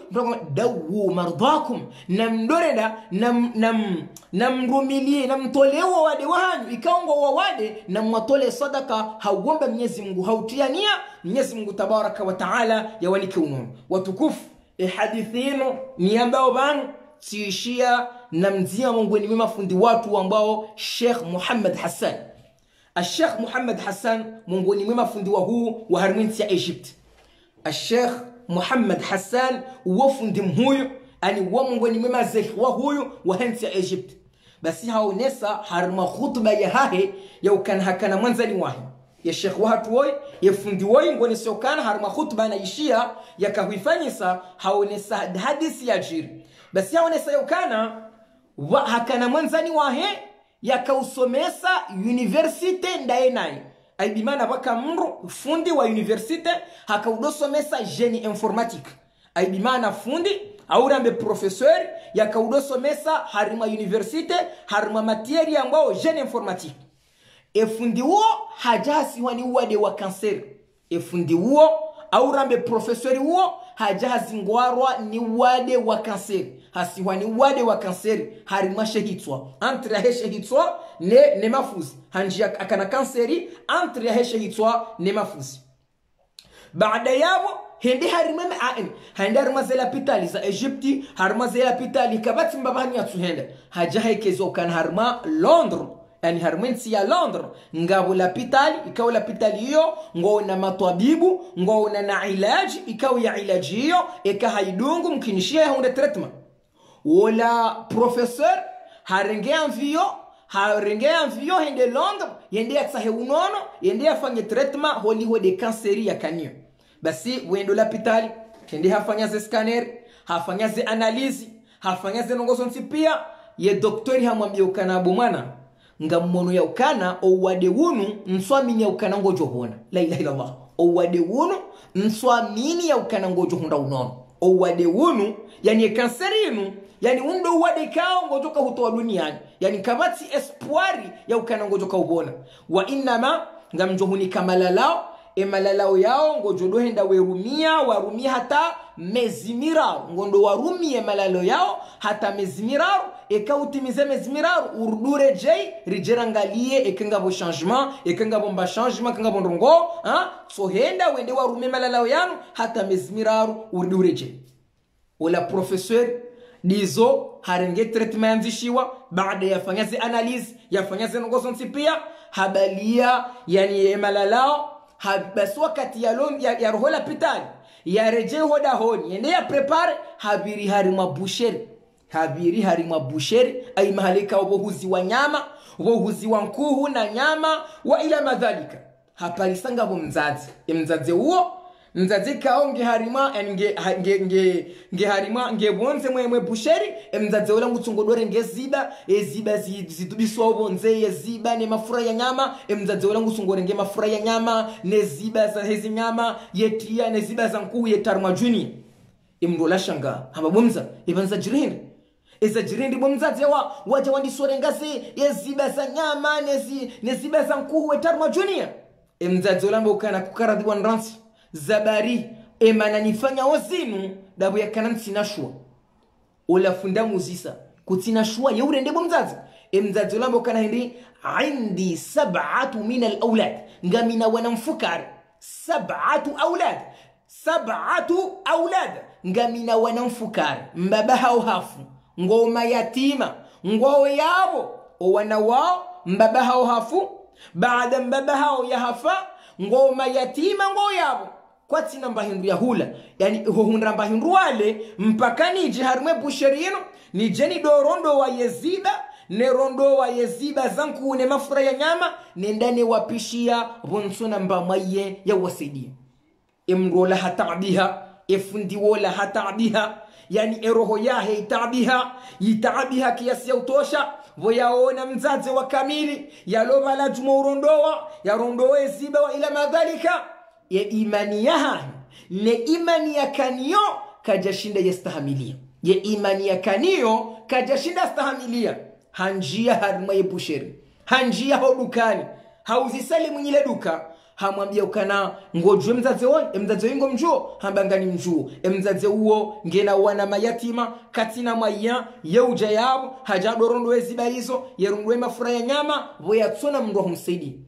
A: Dawu mardhakum na mdorenda na na na mrumilie na mtolewa wade wahanyu. Ikaongo wawade na mwatole sadaka. Hauomba Mwenyezi Mungu hautiania Mwenyezi Mungu tabaraka wa taala yawanike unono watukufu e ino ni ambao banu siishia namtia mongoni mema fundi watu ambao Sheikh Muhammad Hassan. Sheikh Muhammad Hassan mongoni mema fundi wa huu wa Harminti ya Egypt. Sheikh Muhammad Hassan wa fundi huyu ani wa mongoni mema Sheikh wa huyu wa Harminti ya Egypt. Basi haonesa harma khutba ya hahe ya ukana hakana mwanzani wahi. Ya Sheikh wahatu woi ya fundi woi ngoni sokana harma khutba na ishia ya yakahuifanyisa haonesa hadisi ya jiri. Basi haonesa ya ukana wa hakana mwanzani wahe yakausomesa universite ndaye naye. Aibimana baka mru fundi wa universite hakaudosomesa geni informatique. Aibimana fundi aurambe professeur yakaudosomesa harima universite harima matieri ambao gene informatique. Efundi uo hajahasiwani uwade wa kanseri efundi uo aurambe professeur uo hajahazingwarwa ni wade wa kanseri hasiwani wade wa kanseri harima shehitswa entre heshe hitwa ne, ne mafuzi. Hanjia akana kanseri entre heshe hitwa ne mafuzi. Baada yabo hende harima me aen. Hende harima zela pitali za egypti harima zela pitali kabati mbabani ya tuhenda haja hekezo kan harima londres. Yani harima nsi ya londres. Ngabo la pitali ikawa la pitali hiyo ngona matwabibu ngoo na ilaji ikawa ya ilaji hiyo eka haidungu mkinishia hunde treatment wala professeur harengea mvio harengea mvio hende londo yende yatsahe unono yende yafanye treatment holiho de kanseri ya kanio basi wendo lapitali kende hafanya ze scanner hafanya ze analizi hafanya ze nongoso nsipia ye doktori hamwambia ukana abo mwana nga mmono ya ukana owade wunu nswamini ya ukana ngojo hona la ilaha illallah. Owade wunu nswamini ya ukana ngojo hunda unono owade wunu yani kanseri inu yani undo uwade kao ngojoka hutoa duniani. Yani kabati espoiri ya ukana ngojoka ubona. Wa inama ngamjohuni kamalalao emalalao yao ngojodohenda werumia warumia hata mezi miraro ngondo warumie malalo yao hata mezi miraro ekautimize mezi miraro urdure jei rijerangalie ekengabo changement ekengabo mba changement kengabo ndongo ha? So henda wende warumie malalao yanu hata mezi miraro urdure jei. Ola professeur dizo harenge treatment yanzishiwa baada ya fanyazi analyse ya fanyazi nongozo nsipia habalia yani emalalao basi wakati ya, pitali yareje hoda honi yende ya prepare habiri harima busheri habiri harima busheri aimahalika mahalika obohuzi wa nyama obohuzi wa nkuhu na nyama wa ila madhalika. Hapalisanga bo mzazi mzazi huo mzazi kao nge harima nge nge nge nge harima nge bonze mwemwe busheri. Mzazi wala ngutsungodore nge ziba. Eziba zidubiswa obonze yeziba ne mafura ya nyama. Mzazi wala ngutsungore nge mafura ya nyama ne ziba za hezi nyama yetia ne ziba za nkuu yetarma juni imdola shanga hababumza ibanza jirindi eza jirindi bo mzazi wa waja wandisore ngazi yeziba za nyama nezi neziba za nkuu yetarumwa juni mzazi wala mbokana kukaradhi wa nransi zabari emananifanya wazinu dabu yakana ntinashua olafunda muzisa kutinashua yeurendebo mzazi. Emzazi olambo kana hindi indi sab'atu min alawlad ngamina wana mfukar sab'atu awlad. Sab'atu awlad. Ngamina wana mfukari. Mbaba hao hafu. Ngoma yatima. Ngoo yabo. Owana wao mbaba hao hafu. Baada mbaba hao yahafa ngoma yatima ngoo yabo kwatsina mbahindu yahula yani hohundra mbahindu wale mpaka nije harimwe busherino nije ni dorondo wa yeziba nerondowa yeziba zanku ne mafura ya nyama nenda wapishia vonsona mbamwaye yawasaidia emrola hatabiha efundiwola hatabiha yani eroho yahe itabiha yitabiha kiasi ya utosha voyaona mzaze wa kamili yalovala juma urondowa yarondowa yeziba wa ila madhalika ya imani yaha ne imani yakaniyo kajashinda yastahamilia ye imani yakaniyo kajashinda stahamilia hanjia harima yebusheri hanjia ho dukani hauzisali mwenyile duka hamwambia ukana ngojwe mzaze won emzaze wingo mjuo hambangani mjuo. Emzaze uo ngena wana mayatima katina maya yeuja yabo hajadorondo ziba hizo yerundwe mafura ya nyama voyatsona mndu humsaidi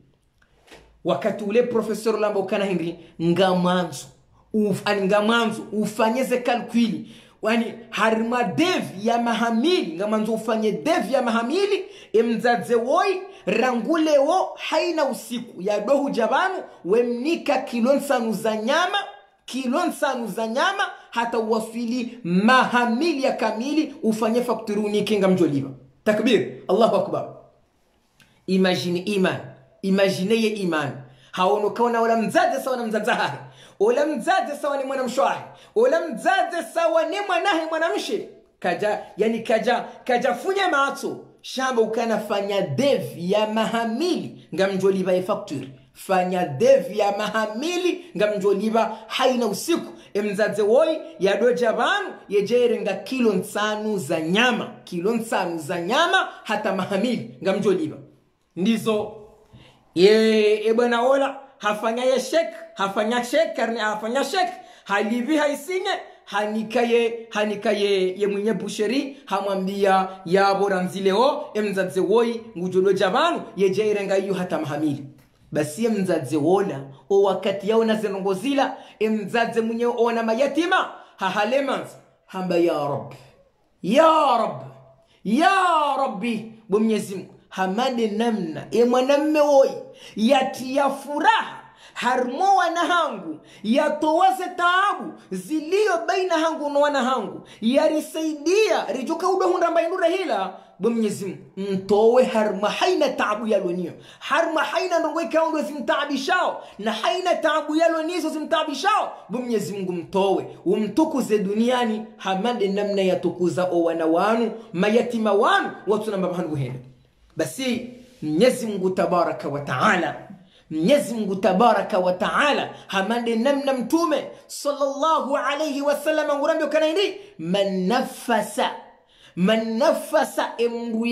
A: wakati ule profesor lamba ukana henry ngamanzo uf, ani ngamanzo ufanyeze kalkwili yani harima dev ya mahamili ngamanzo ufanye dev ya mahamili emzadze woi rangulewo haina usiku. Yadohu jabanu wemnika kilo nsanu za nyama kilo nsanu za nyama hata uwafili mahamili ya kamili ufanye fakturi unikinga mjoliva. Takbir allahu akbar. Imagine iman imagine ye imani haona kaona wala mzazi sawa na mzaze hahe ula mzaze sawa ni mwanamshwahi ula mzazi sawa ni mwanahe mwanamshi kaja yani kaja kaja funya mato shamba ukana fanya dev ya mahamili ngamjoliba ye factory. Fanya dev ya mahamili ngamjoliba haina usiku. Emzadze woi yadoja vanu yejerenga kilo nsanu za nyama. Kilo nsanu za nyama hata mahamili ngamjoliba ndizo ye bwana ola hafanya ye shek hafanya shek karne hafanya shek. Halivi haisinye hanikaye hanikaye ye mwenye busheri hamwambia yabora nzileo emzadze woi ngujolo javanu yejairenga iyo hata mahamili. Basi emzaze wola o wakati yao nazenongozila emzadze mwenye ona mayatima hahalemanza hamba ya rab ya rab ya rabbi bo mwenyezi hamade namna ye mwanamme woi yatia furaha harmo wana hangu yatowaze taabu zilio baina hangu na wana hangu yarisaidia rijuka udohunda mbaindura hila bo mwenyezi mtowe harma haina taabu yaloniyo harma haina ndongo zimtaabishao na haina taabu yalonizo zimtaabishao bo mwenyezi mungu mtowe umtukuze duniani hamade namna yatukuza o wana wanu mayatima wanu watu namba bahangu henda basi mwenyezi mungu tabaraka wa taala. Mwenyezi mungu tabaraka wa taala. Hamande namna mtume sallallahu alayhi wasallam ngurambio kana indi? Man nafasa. Man nafasa emru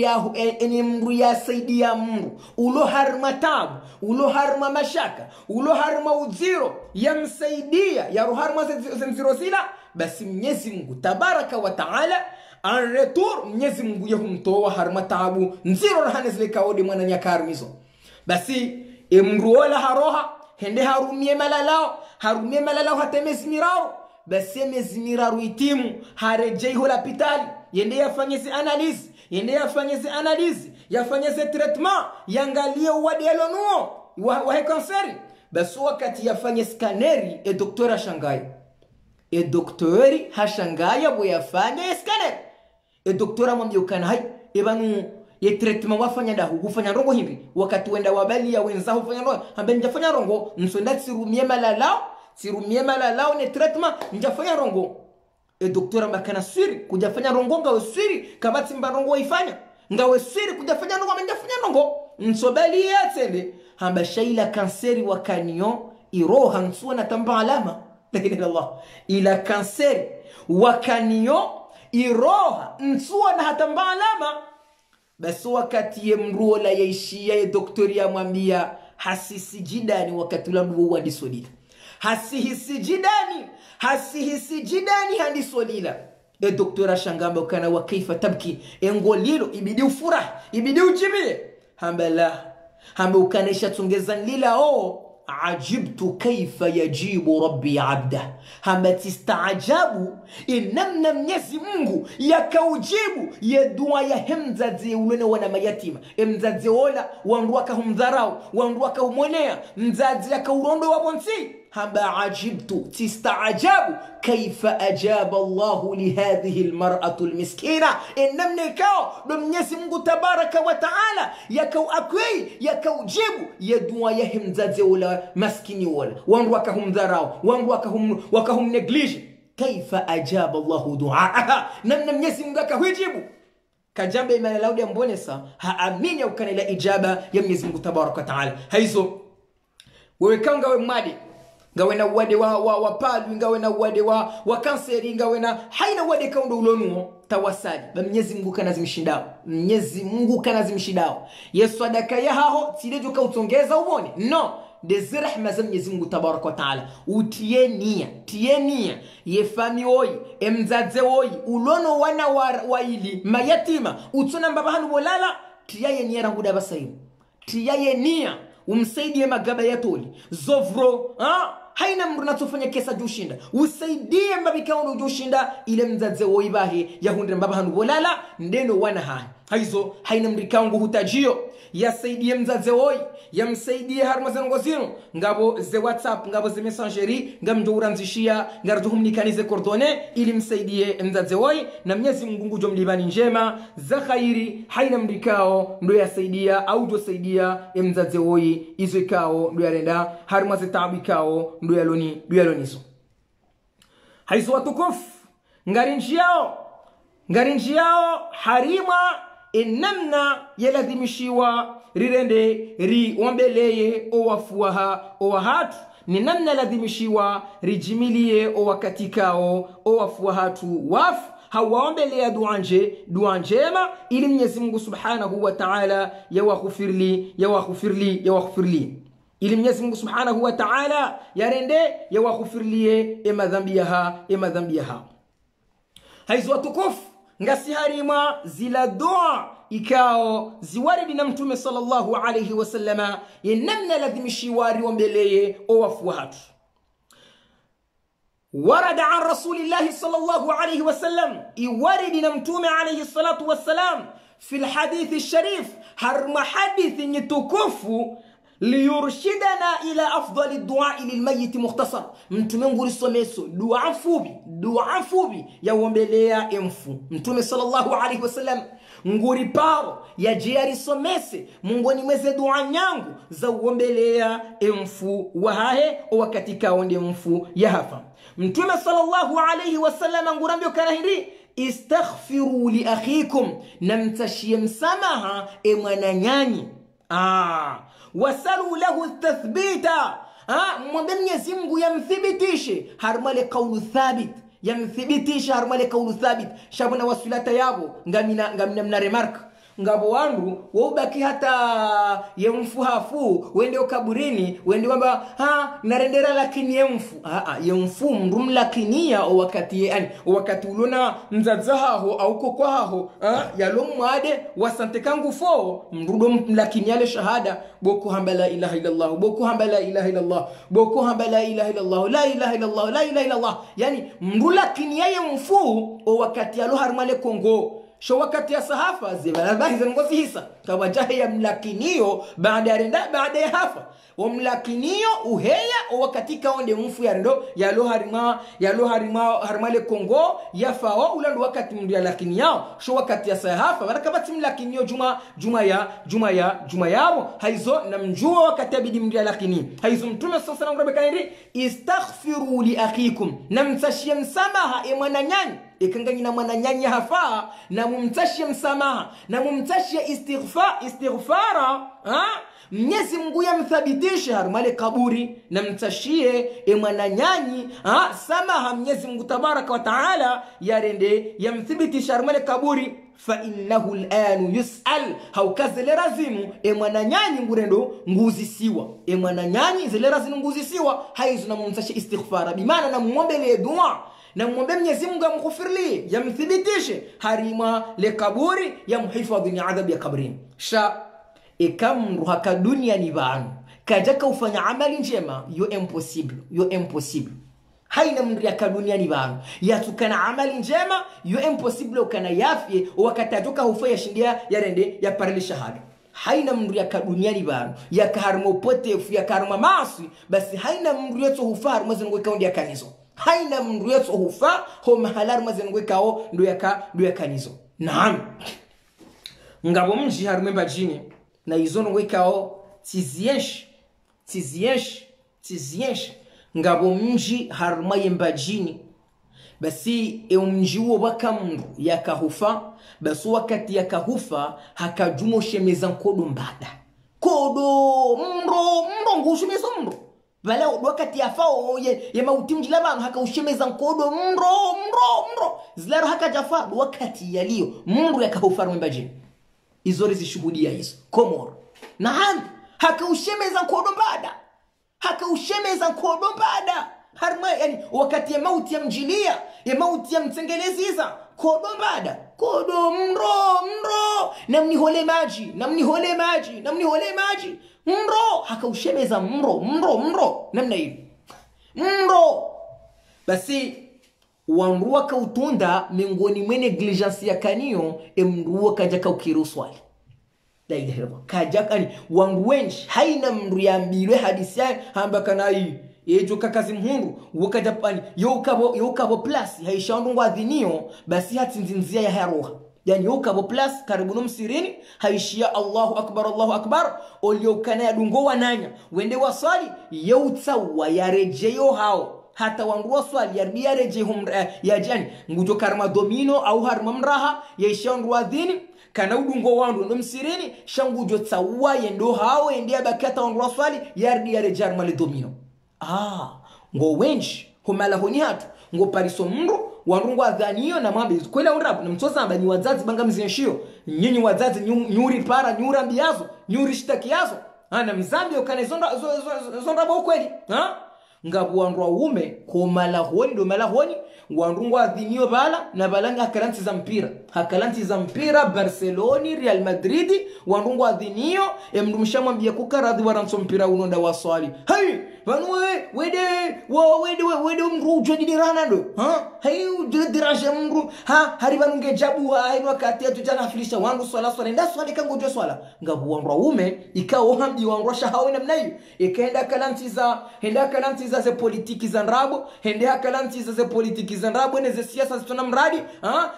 A: ya saidi ya mru ulo harma tabu ulo harma mashaka ulo harma uziro yamsaidia ya ruharma zemziro sila basi mwenyezi mungu tabaraka wa taala en retour mwenyezi mungu yahumtowa harma tabu nziro rahane zile kaodi mwana nyakarmizo basi emruola haroha hende harumie malalao harumie malalao hata emezi basi emezi miraru itimu harejei holapitali yende yafanyeze analizi yende yafanyeze analyse yafanyeze tretma yangalie uwadelo nuo wahe kanseri. Basi wakati yafanye skaneri e doktora ashangaye e doktori hashangaya bwe yafanya e e doktori amwambia ukana hai ebanu ye treatment wafanya dahu hufanya rongo hivi. Wakati wenda wabali ya wenza hufanya rongo ambaye njafanya rongo. Msonda sirumie malalao sirumie malalao ne treatment njafanya rongo. E doktora makana siri kujafanya rongo ngawe siri kama timba rongo waifanya. Ngawe siri kujafanya rongo njafanya rongo. Nsobali yatsende hamba shaila kanseri wa kanio iroha nsuwa na tamba alama. La ilaha ila kanseri wa kanio iroha nsua na hatamba alama basi wakati ye mruola yaishia ye doktori amwambia hasisi jidani wakati ula mruo wandisodila hasihisi jidani hasihisi jidani handisodila e doktori ashangamba ukana wa kaifa tabki? Engolilo ibidi ufura ibidi ujibie. Hamba la hamba ukana ishatungeza nlila o ajibtu kaifa yajibu rabbi abdah, hamatistaajabu inamna mnyezi mungu yakaujibu ye dua ya hemzadze ulone wana mayatima. Emzadze ola wandu akahumdharau wandu akahumonea mzadze akaurondo wa bonsi hamba ajibtu tistaajabu kaifa ajaba llahu lihadhihi lmaratu lmiskina enamna ikao do mwenyezi mungu tabaraka wa taala yakau akwei yakaujibu ya dua yahe mzaze ula maskini wala wandu wakahumdharau wandu wakahum, wakahum neglige kaifa ajaba llahu duaaha namna mwenyezi mungu akahuijibu kajamba imana laudi ambonesa haamini aukanela ijaba ya mwenyezi mungu tabaraka wa taala haizo wewe kama ngawe mwadi ngawe na uwade wa, wa, wa palwi ngawe na uwade wa, wa kanseri ngawe na haina uwade kaundo ulonuo tawasali. Ba mnyezi mungu kanazimshindao mnyezi mungu kana zimshindao yesu adaka yahaho tilejo kautongeza ubone no. Dezi rehma za mnyezi mungu tabaraka wataala utie nia tie nia. Yefami woyi emzadze woyi ulono wana wa, waili mayatima. Utsona mbaba hanu bolala tiyaye nia rahuda basaimu tiyaye nia umsaidie magaba yatoli zovro ha? Haina mndu natsofanya kesa jushinda usaidie mbabikaundo jushinda ile mzadze woibahe yahundira mbaba hanu bolala ndeno wana hayi haizo haina mrikangu hutajio yasaidie mzadze woyi yamsaidie haruma zenongo zino ngabo ze whatsapp ngabo ze messangeri ngamjo uranzishia ngarjuhumnikanize kordone ili msaidie mzadze woyi na mnyezi mungu ngujo mlibani njema za khairi haina mrikao ndo yasaidia au josaidia mzadze woyi izo ikao ndo yarenda. Haruma ze tabu ikao ndo yaloni ndo yalonizo. Haizo watukufu ngari njiyao ngari njiyao enamna yalazimishiwa rirende riwombeleye owafuaha owahatu ni namna lazimishiwa rijimilie owakatikao owafuahatu wafu hawaombelea dua nje dua njema ili mwenyezi mungu subhanahu wa taala yawaghufirli yawaghufirli ili mwenyezi mungu subhanahu wa taala yarende yawaghufirlie emadhambi emadhambi yaha haizo watukufu ngasi harima zila dua ikao ziwaridi na mtume sallallahu alayhi wasallama yenamna lazimishiwa riwombeleye owafuwa hatu ورد عن رسول الله صلى الله عليه وسلم يورد نمتوم عليه الصلاة والسلام في الحديث الشريف هرم حديث يتكفو liyurshidana ila afdali duai lilmayiti mukhtasar. Mtume nguri someso dua fupi dua fubi yawombelea emfu mtume sallallahu alaihi wasallam nguri paro yajiyarisomese mungoni mweze dua nyangu za uombelea emfu wahahe owakatikao mfu yahafa mtume sallallahu alaihi wasallam ngurambio karahiri istaghfiru liakhikum namtashie msamaha emwananyanyi ah wasalu lahu tathbita. Mwambie mwenyezi mungu yamthibitishe. Harmale kaulu thabit. Yamthibitishe harmale kaulu thabit. Shabuna wasulata yabo. Ngamina ngamina mna remark ngabo wandu waubaki hata yemfuhafu wende ukaburini wende kwamba ha narendera lakini yemfu. Aa yemfu mndu ya owakati yani wakati ulona mzadzahaho au kokwahaho yalo mwade wasante kangu fo mndudo mlakiniale shahada. Boku hamba la ilaha illallah boku hamba la ilaha illallah boku hamba la ilaha illallah la ilaha illallah la ilaha illallah. Yani mndu lakinia yemfu owakati alo harmale kongo sho wakati ya sahafa zivanabahi zangozi hisa. Kawajahe ya mlakinio baada ya renda baada ya hafa. Wamlakinio uheya owakatika onde mfu ya rendo yalo harima yalo harima harimale kongo yafawa ulandu wakati mndu ya lakini yao. Sho wakati ya sahafa baraka kabati mlakinio juma juma ya juma ya juma yao. Haizo na mjua wakati abidi mndu ya lakini. Haizo mtume sasa na ngurabe kaniri istaghfiru li akhikum. Namtashia msamaha e mwananyani ikanganyi na mwananyanya hafaa na mumtashia msamaha na mumtashia istighfa, istighfara ha? mnyezi mngu yamthabitishe harumale kaburi na mtashie emwananyanyi samaha mnyezi mngu tabaraka wa taala yarende yamthibitishe harumale kaburi. Fainnahu lanu yusal haukazele razimu emwananyanyi ngurendo nguzisiwa. Emwananyanyi zele razimu nguzisiwa haizo namumtashe istighfara. Bimana namumwombelee dua na mwombe mwenyezi mungu amghufirlie yamthibitishe. Harima le kaburi yamhifadhi ni adhabu ya kabrini. Sha ikamruha ka dunia ni vanu kaja kaufanya amali njema yo impossible yo impossible. Haina mndu dunia ni vanu yatukana amali njema yo impossible ukana yafye wakati atoka hufa yashindia yarende yaparili shahada. Haina mndu yaka duniani vanu potefu upotefu karmo masi basi haina mndu yetso hufa harima zengo ikao kanizo. yakanizo haina mndu yetso hufa ho mahala harima zengo ikao ndo yaka ndo yakanizo naam. Ngabo mji harume mbajini na izo ngo ikao tiziyesh tiziyesh tiziyesh ngabo mji harima yembajini basi eumji huo waka mndu yakahufa basi wakati yakahufa hakajumo shemeza nkodo mbada. Kodo mro mro ngushumeza mro vala wakati yafao ye, ye mjila haka hakaushemeza nkodo mro mro mro. Zilaro hakajafa wakati yaliyo mro yakahufa rwembajini izori zishuhudia hizo komoro. Na handu hakaushemeza nkodo mbada. Hakaushemeza nkodo mbada. Harma yani wakati ya mauti ya mjilia ya mauti ya mtengeleziza kodo mbada. Kodo mro mro. Namnihole maji namnihole maji namnihole maji mro hakaushemeza mro mro mro namna hivi mro. Basi wanrua kautunda miongoni mwe negligence ya kanio emrua kaja kaukiru swali. La ilaha kaja kani wangu wenshi haina mndu yambirwe hadisi ya hamba kana hii. Yejo kakazi mhundu wakajapani youkabo youkabo plus haishaundu adhinio basi hatinzinzia ya haroha yani youkabo plus karibu nomsirini haishia allahu akbar allahu akbar. Oliokana yadungo wananya wende waswali? Yeutsawa yarejeyo hao. Hata wangu swali yarbi yareje hum yajani ngujo karma domino au harma mraha yaishaundu wadhini kana udungo wandu ndo msirini shangujo tsawa yendo hao endia bakata wangua swali yardi yareje harma le domino. Ah ngo wenji humala honi hatu. Ngo pariso mndu wandu adhaniyo na mwambe kwela urapu na mtsozamba ni wazazi banga mzinshio nyinyi wazazi nyu- nyuri para nyura mbiazo nyuri shitakiazo ana mzambi ukane zonda zonda bo kweli. Ha ngabu wandu waume komala honi ndo mala honi wandu ngwadhiniyo bala na balanga hakalanti za mpira. Hakalanti za mpira barceloni real madrid wandu ngwadhiniyo emndu mshamwambia kukaradhi waranso mpira uno nda waswali hai vanu we wede wo wede we wede mru ujodidirana do ha? Hai ujodirashe mru ha hari vanu ngejabu ha ino wakati atu jana filisha wandu swala swala nda swali kangu jo swala. Ngabu wandu waume ikao hamji wandu washa hawe namna hiyo ikaenda kalanti za henda kalanti za ze politiki za nrabo hende kalanti za ze politiki za nrabo ne ze siasa zitona mradi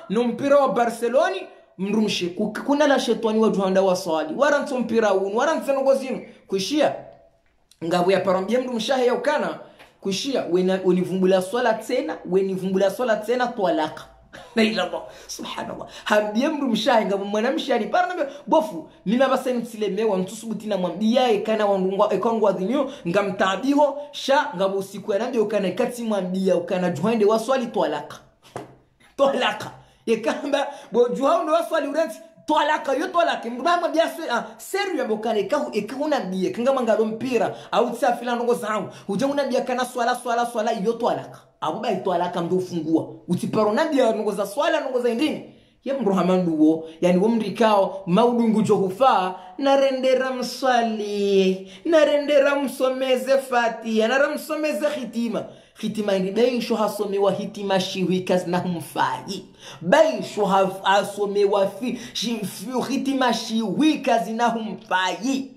A: no mpira wa barceloni mrumshe kuna la shetani wa juhanda wa swali waranto mpira unu warantsenogo zinu. Kuishia ngabu ya parambia mndu ya yaukana kuishia wenivumbula swala tena wenivumbula swala tena twalaka nailama subhanallah. Hambie mndu mshahe mwana mshani para nambia bofu mina baseni ntusubuti na mwambia ekana wandungwa ekangwa dhinyo ngamtabiho sha ngabu usiku yanambia ukana ikati mwambia ukana juhende waswali twalaka. Twalaka. Yekamba bojuhao ndo waswali urensi twalaka yo twalaka. Mbama byaswe ah, seru yabokana ikahu ikahuna biye kangama ngalo mpira au tsafila ndongo zangu. Uje unabia kana swala swala swala yo twalaka. Abuba twalaka ndo fungua. Utiparo nabia ndongo za swala ndongo za indini ye mruhamanduwo yani womrikao maudungu johufaa narendera mswali narendera msomeze fatia nara msomeze hitima hitima ini baisho hasomewa hitima shihwika zinahumfayi baisho ha- hasomewa hitima shihwika zinahumfayi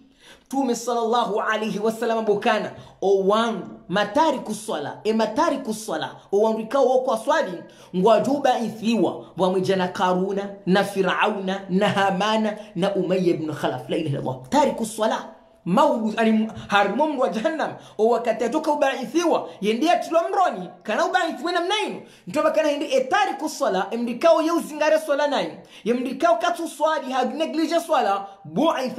A: mtume sallallahu alaihi wasallam bokana owandu matari kuswala e matari kuswala owandu ikawo wokwa swali ngwajuba ithiwa wamwijana karuna na firauna na hamana na umaya ibn khalaf la ilaha illallah. Tari kuswala maudu ali harmongo wa jahannam. O wakati atoka ubaithiwa yendia atlo mroni kana ubaithiwe namna ino. Ntoba kana hindi etari kusala emdikao ye uzingare swala nayo. Yemdikao katu swali ha neglige swala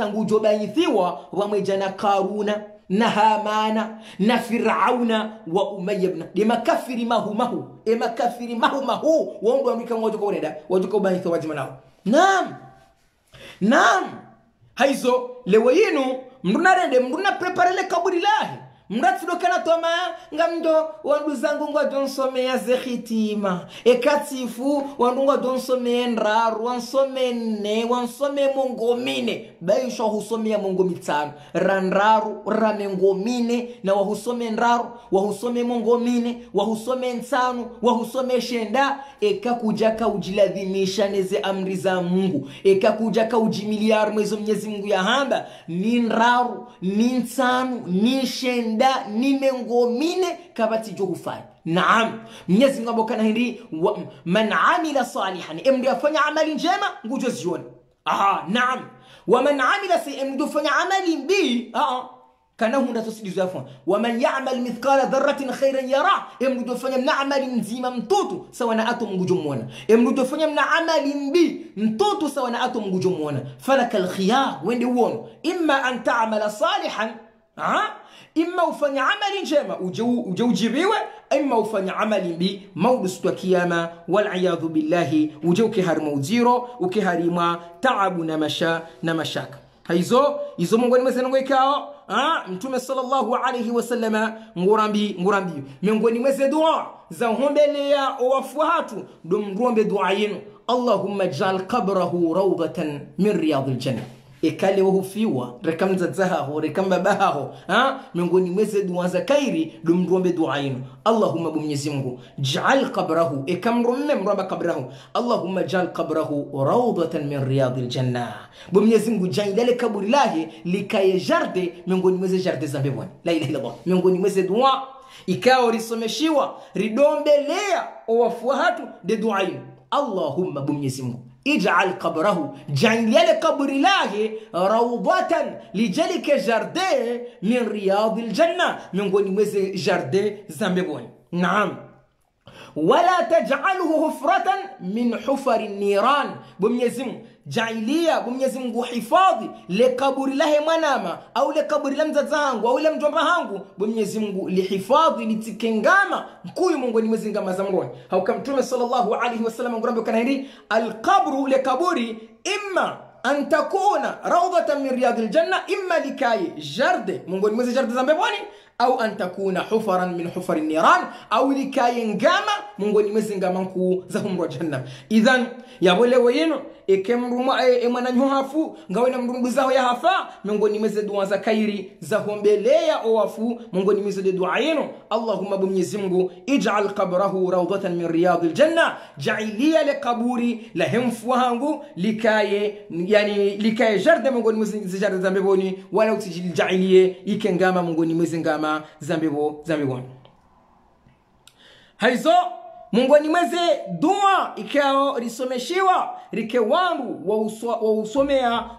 A: ngujo baithiwa wamwejana karuna na hamana na firauna wa umaya ibn de makafiri mahu mahu. E makafiri mahu mahu. Wondu amrika ngojo ko reda wajuka ubaithiwa wajmanao naam. Naam. Haizo lewe yinu mndu narende mndu napreparele kaburi lahe mratsidokana toma ngamdo wandu zangu ngwadonsomea zekhitima ekatifu wandu ngwadonsomea nraru wansome nne wansome mongo mine baisha husomea mongo mitano ranraru ramengo mine na wahusome nraru wahusome mongo mine wahusome nsanu wahusome shenda. Ekakuja kaujiladhimisha neze amri za mungu. Ekakuja kaujimiliaru mwezo mnyezi mungu yahamba ni nraru ni nsanu ni shenda ni mengo mine kabatijo hufanya naam mnyezi mungu ambokana hindi wa, man amila salihan emdi afanya amali njema ngujo zione aha naam waman amila si emdi afanya amali mbii aha kana hunda tosidizo yafua waman yamal mithqala dharratin khairan yara emdu fanya mna amali mzima mtoto sawa na atom ngujo muona emdu fanya mna amali mbi mtoto sawa na atom ngujo muona falaka alkhiyar wende uono imma an ta'mala salihan ha? Imma ufanya amali njema uje ujibiwe ima ufanya amali mbi maudu siku ya kiyama waliyadhu billahi uje ukiharima uziro ukiharima taabu na masha na mashaka. Haizo izo miongoni mwa zenongo ikao mtume sallallahu alayhi wasallama ngurambi ngurambi miongoni mwa dua za hombelea owafuatu dum ngombe dua yenu. Allahumma jal qabrahu rawdatan min riyadil janna ekale wahufiwa rekamza zahaho rekambabahaho miongoni mweze dua za kairi dumrombe dua yenu. Allahumma bu mwenyezi mungu jaal qabrahu ekamrumme mromba qabrahu. Allahumma jaal qabrahu rawdatan min riyadil janna. Bu mwenyezi mungu jaidale kaburi lahe likaye jarde miongoni mweze jarde za mbevoni la ilaha illallah. Miongoni mweze dua. Ikawa risomeshiwa ridombelea owafuahatu de dua yenu. Allahumma bu mwenyezi mungu اجعل قبره جعل قبر الله روضة لجلك جردي من رياض الجنة. من قول مزي جردي زنببون. نعم. ولا تجعله حفرة من حفر النيران. بميزم jailia mwenyezi mungu hifadhi le kaburi lahe mwanama au le kaburi la mzazi hangu au le mjomba hangu mwenyezi mungu lihifadhi litikengama mkuyu mungu ni mwezi ngama za mroni hauka mtume sallallahu alaihi wasallam ngurambe kana hili alqabru le kaburi imma an takuna rawdatan min riyadil janna imma likaye jarde. Mungu ni mwezi jarde za mbeboni au an takuna hufaran min hufari niran au likaye ngama mungu ni mwezi ngama nkuu za humro jahannam. Idhan yabolewe yino ekemruma emwananyu hafu ngawena mrungu zaho ya hafa miongoni mweze dua za kairi za hombelea owafu miongoni mweze de dua yenu allahumma bu mwenyezi mungu ij'al qabrahu rawdatan min riyadil janna jailia le kaburi la hemfu hangu likaye yani likaye jarde miongoni mweze jarde za mbeboni wala usijailie ikengama miongoni mweze ngama za mbebo za mbeboni haizo mungoni mweze dua ikao risomeshiwa rike wangu wausomea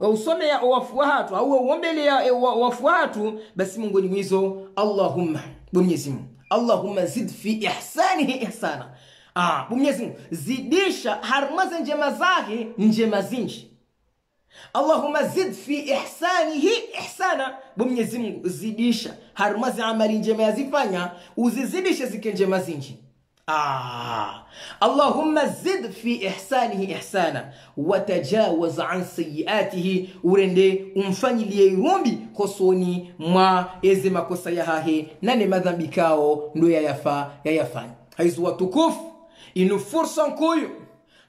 A: wausomea wafuatu au wauombelea wafuatu basi mungoni mwizo. Allahumma bumwenyezi mungu. Allahumma zid fi ihsanihi ihsana. Ah, bumwenyezi mungu zidisha harmaze njema zake njema zinji allahuma zid fi ihsanihi ihsana. Bo mwenyezi mungu zidisha. Haruma za amali njema yazifanya uzizidishe zike njema zinji. Ah. Allahumma zid fi ihsanihi ihsana. Watajawaz an sayiatihi, urende umfanyilie irumbi kosoni mwa eze makosa ya hahe. Nane madhambi kao ndo yayafa yayafanya haizu watukufu. Inu fursa nkuyu.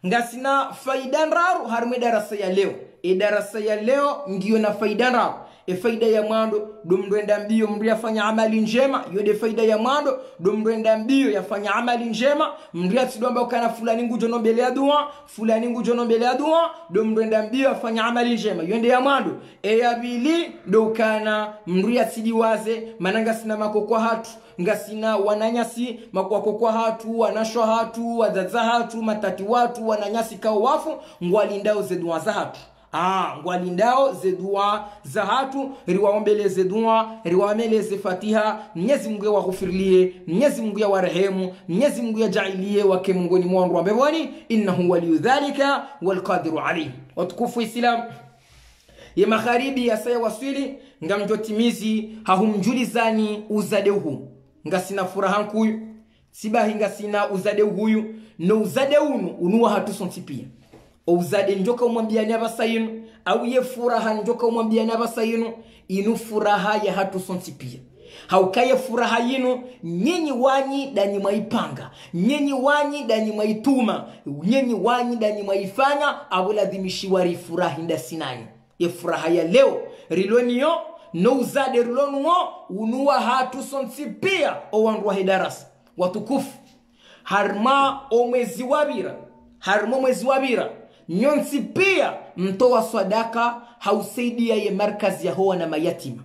A: Ngasina faida nraru. Harume darasa ya leo e darasa ya leo ndiyo na faida rao e faida ya mwando domndwenda mbio mndu yafanya amali njema. Yode faida ya mwando domndwenda mbio yafanya amali njema. Mndu yatsidwamba ukana fulani ngujo nombelea dua fulani ngujo nombelea dua domndwenda mbio yafanya amali njema. Yonde ya mwando e ya bili ndo ukana mndu yatsidiwaze mananga sina makokwa hatu ngasina wananyasi. Makwakokwa hatu wanashwa hatu wadzaza hatu matati watu wananyasi kao wafu. Ngwalindao zedua za hatu ah, ngwalindao zedua za hatu riwaombeleze dua riwameleze fatiha mnyezi mungu yawaghufirilie mnyezi mungu yawarehemu mnyezi mungu yajailie wake mungoni mwandu wambevoni innahu waliyu dhalika walqadiru alaih watukufu islam ye magharibi yasaya waswili ngamjotimizi hahumjulizani uzade uhu. Ngasina furaha nkuyu. Sibahi ngasina uzade uhuyu. No uzade unu unuwa hatusonti pia ouzade njoka umwambiani abasayinu au ye furaha njoka umwambia basa yinu inu furaha ya hatu sonsi pia. Haukaye furaha yinu nyinyi wanyi danyi mwaipanga. Nyinyi wanyi danyi mwaituma. Nyinyi wanyi danyi mwaifanya abuladhimishiwa rifurahi ndasinani ye furaha ya leo riloniyo nouzade rilonuo unuwa hatu sonsi pia owandu wahe darasa watukufu harma omwezi wabira harma mwezi wabira nyonsi pia mtoa swadaka hausaidia ye markazi ya hoa na mayatima.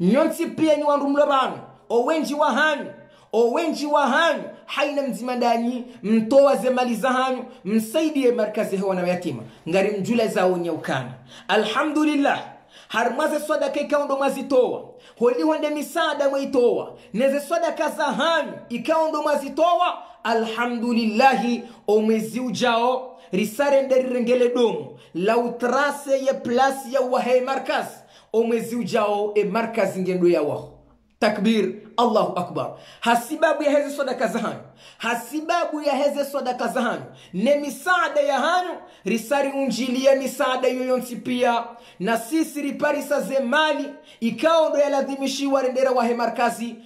A: Nyonsi pia ni wandu bana owenji wa hanyu owenji wa hanyu haina mzima danyi mtoa zemali za hanyu msaidie markazi ya hoa na mayatima. Ngari mjula zaonya ukana. Alhamdulillah harmaze swadaka ndo mwazitowa holi wende misaada mwaitowa neze swadaka za hanyu ikaondo mwazitowa alhamdulillahi omwezi ujao risarende rirengele domo la utrase ye plasi ya wahe markaz. Omwezi ujao e markaz ngendo ya waho takbir allahu akbar. Hasibabu ya heze sodaka za hanyu. Hasibabu ya heze sodaka za hanyu. Ne misaada ya hanyu risari unjilia misaada yoyonsi pia. Na sisi riparisa ze mali ikaondo yaladhimishiwa rendera wahe markazi.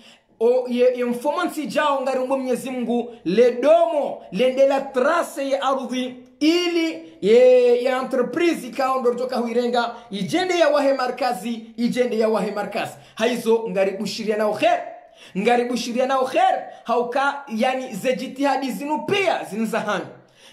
A: O ye, ye mfomansi jao ngari mbo mwenyezi mungu ledomo lendela trase ya ardhi ili ye, ya entreprise toka huirenga ijende ya wahe markazi ijende ya wahe markazi. Haizo ngaribushiria nao kher. Ngaribushiria nao kher hauka yani ze jitihadi zinu pia zinza hanyu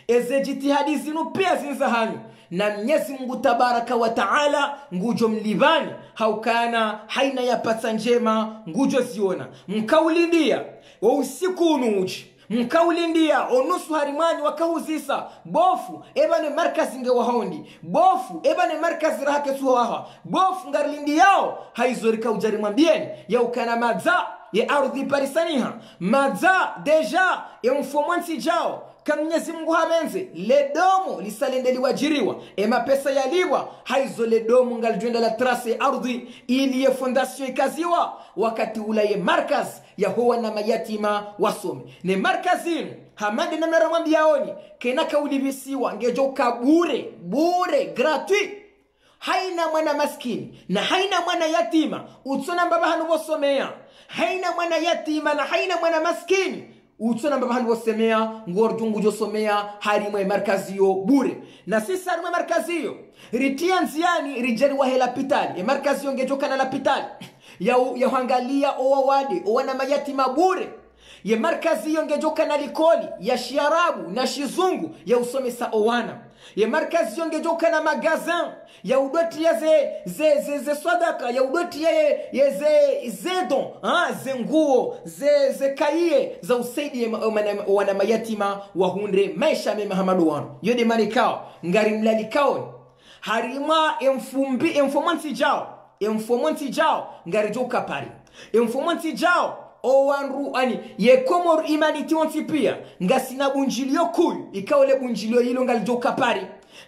A: eze jitihadi zinu pia zinza hanyu na mnyezi mungu tabaraka wa taala ngujo mlibani haukana haina yapata njema ngujo ziona. Mkaulindia wa usiku unuuji mkaulindia onusu harimani wakahuzisa bofu ebane markazi nge wahondi. Bofu ebane markazi rahake suhaha bofu ngarilindi yao haizorika ujarimwambieni yaukana madza ye ardhi parisaniha. Madza deja ye mfomwansi jao kan mwenyezi mungu habenze ledomo lisalende liwajiriwa emapesa yaliwa. Haizo ledomo ngalijwenda la trase ardhi ili ye fondasio ikaziwa. Wakati ula ye markaz yahowa na mayatima wasome. Ne markazinu hamande namnaramwambiaoni kena kaulivisiwa ngejoka bure bure gratuit. Haina mwana maskini na haina mwana yatima. Utsona mbaba hanu vosomea. Haina mwana yatima na haina mwana maskini utsona mbaba hanu vosemea ngorjungu josomea harimwe markaziyo bure. Na sisi harimwe markaziyo ritia nziani rijeri wahela pitali. E markaziyo ngejokana la pitali. Yahangalia owawade owana mayatima bure ye ngejoka na likoli ya shiarabu na shizungu ya usomesa owana ye markazi yonge joka na magazin ya ya ze ze ze, ze swadaka ya udoti ya ye, ye ze zedon ha ze nguo ze ze kaiye za usaidi wana mayatima wahunre maisha mema hamadu wano yode marikao ngari mlalikao harima emfumbi emfomansi jao emfomansi jao ngari joka pari. Emfomansi jao owanru ani yekomor imaniti wonsi pia. Ngasina bunjilio kuyu ikawa le bunjilio hilo ngalijoka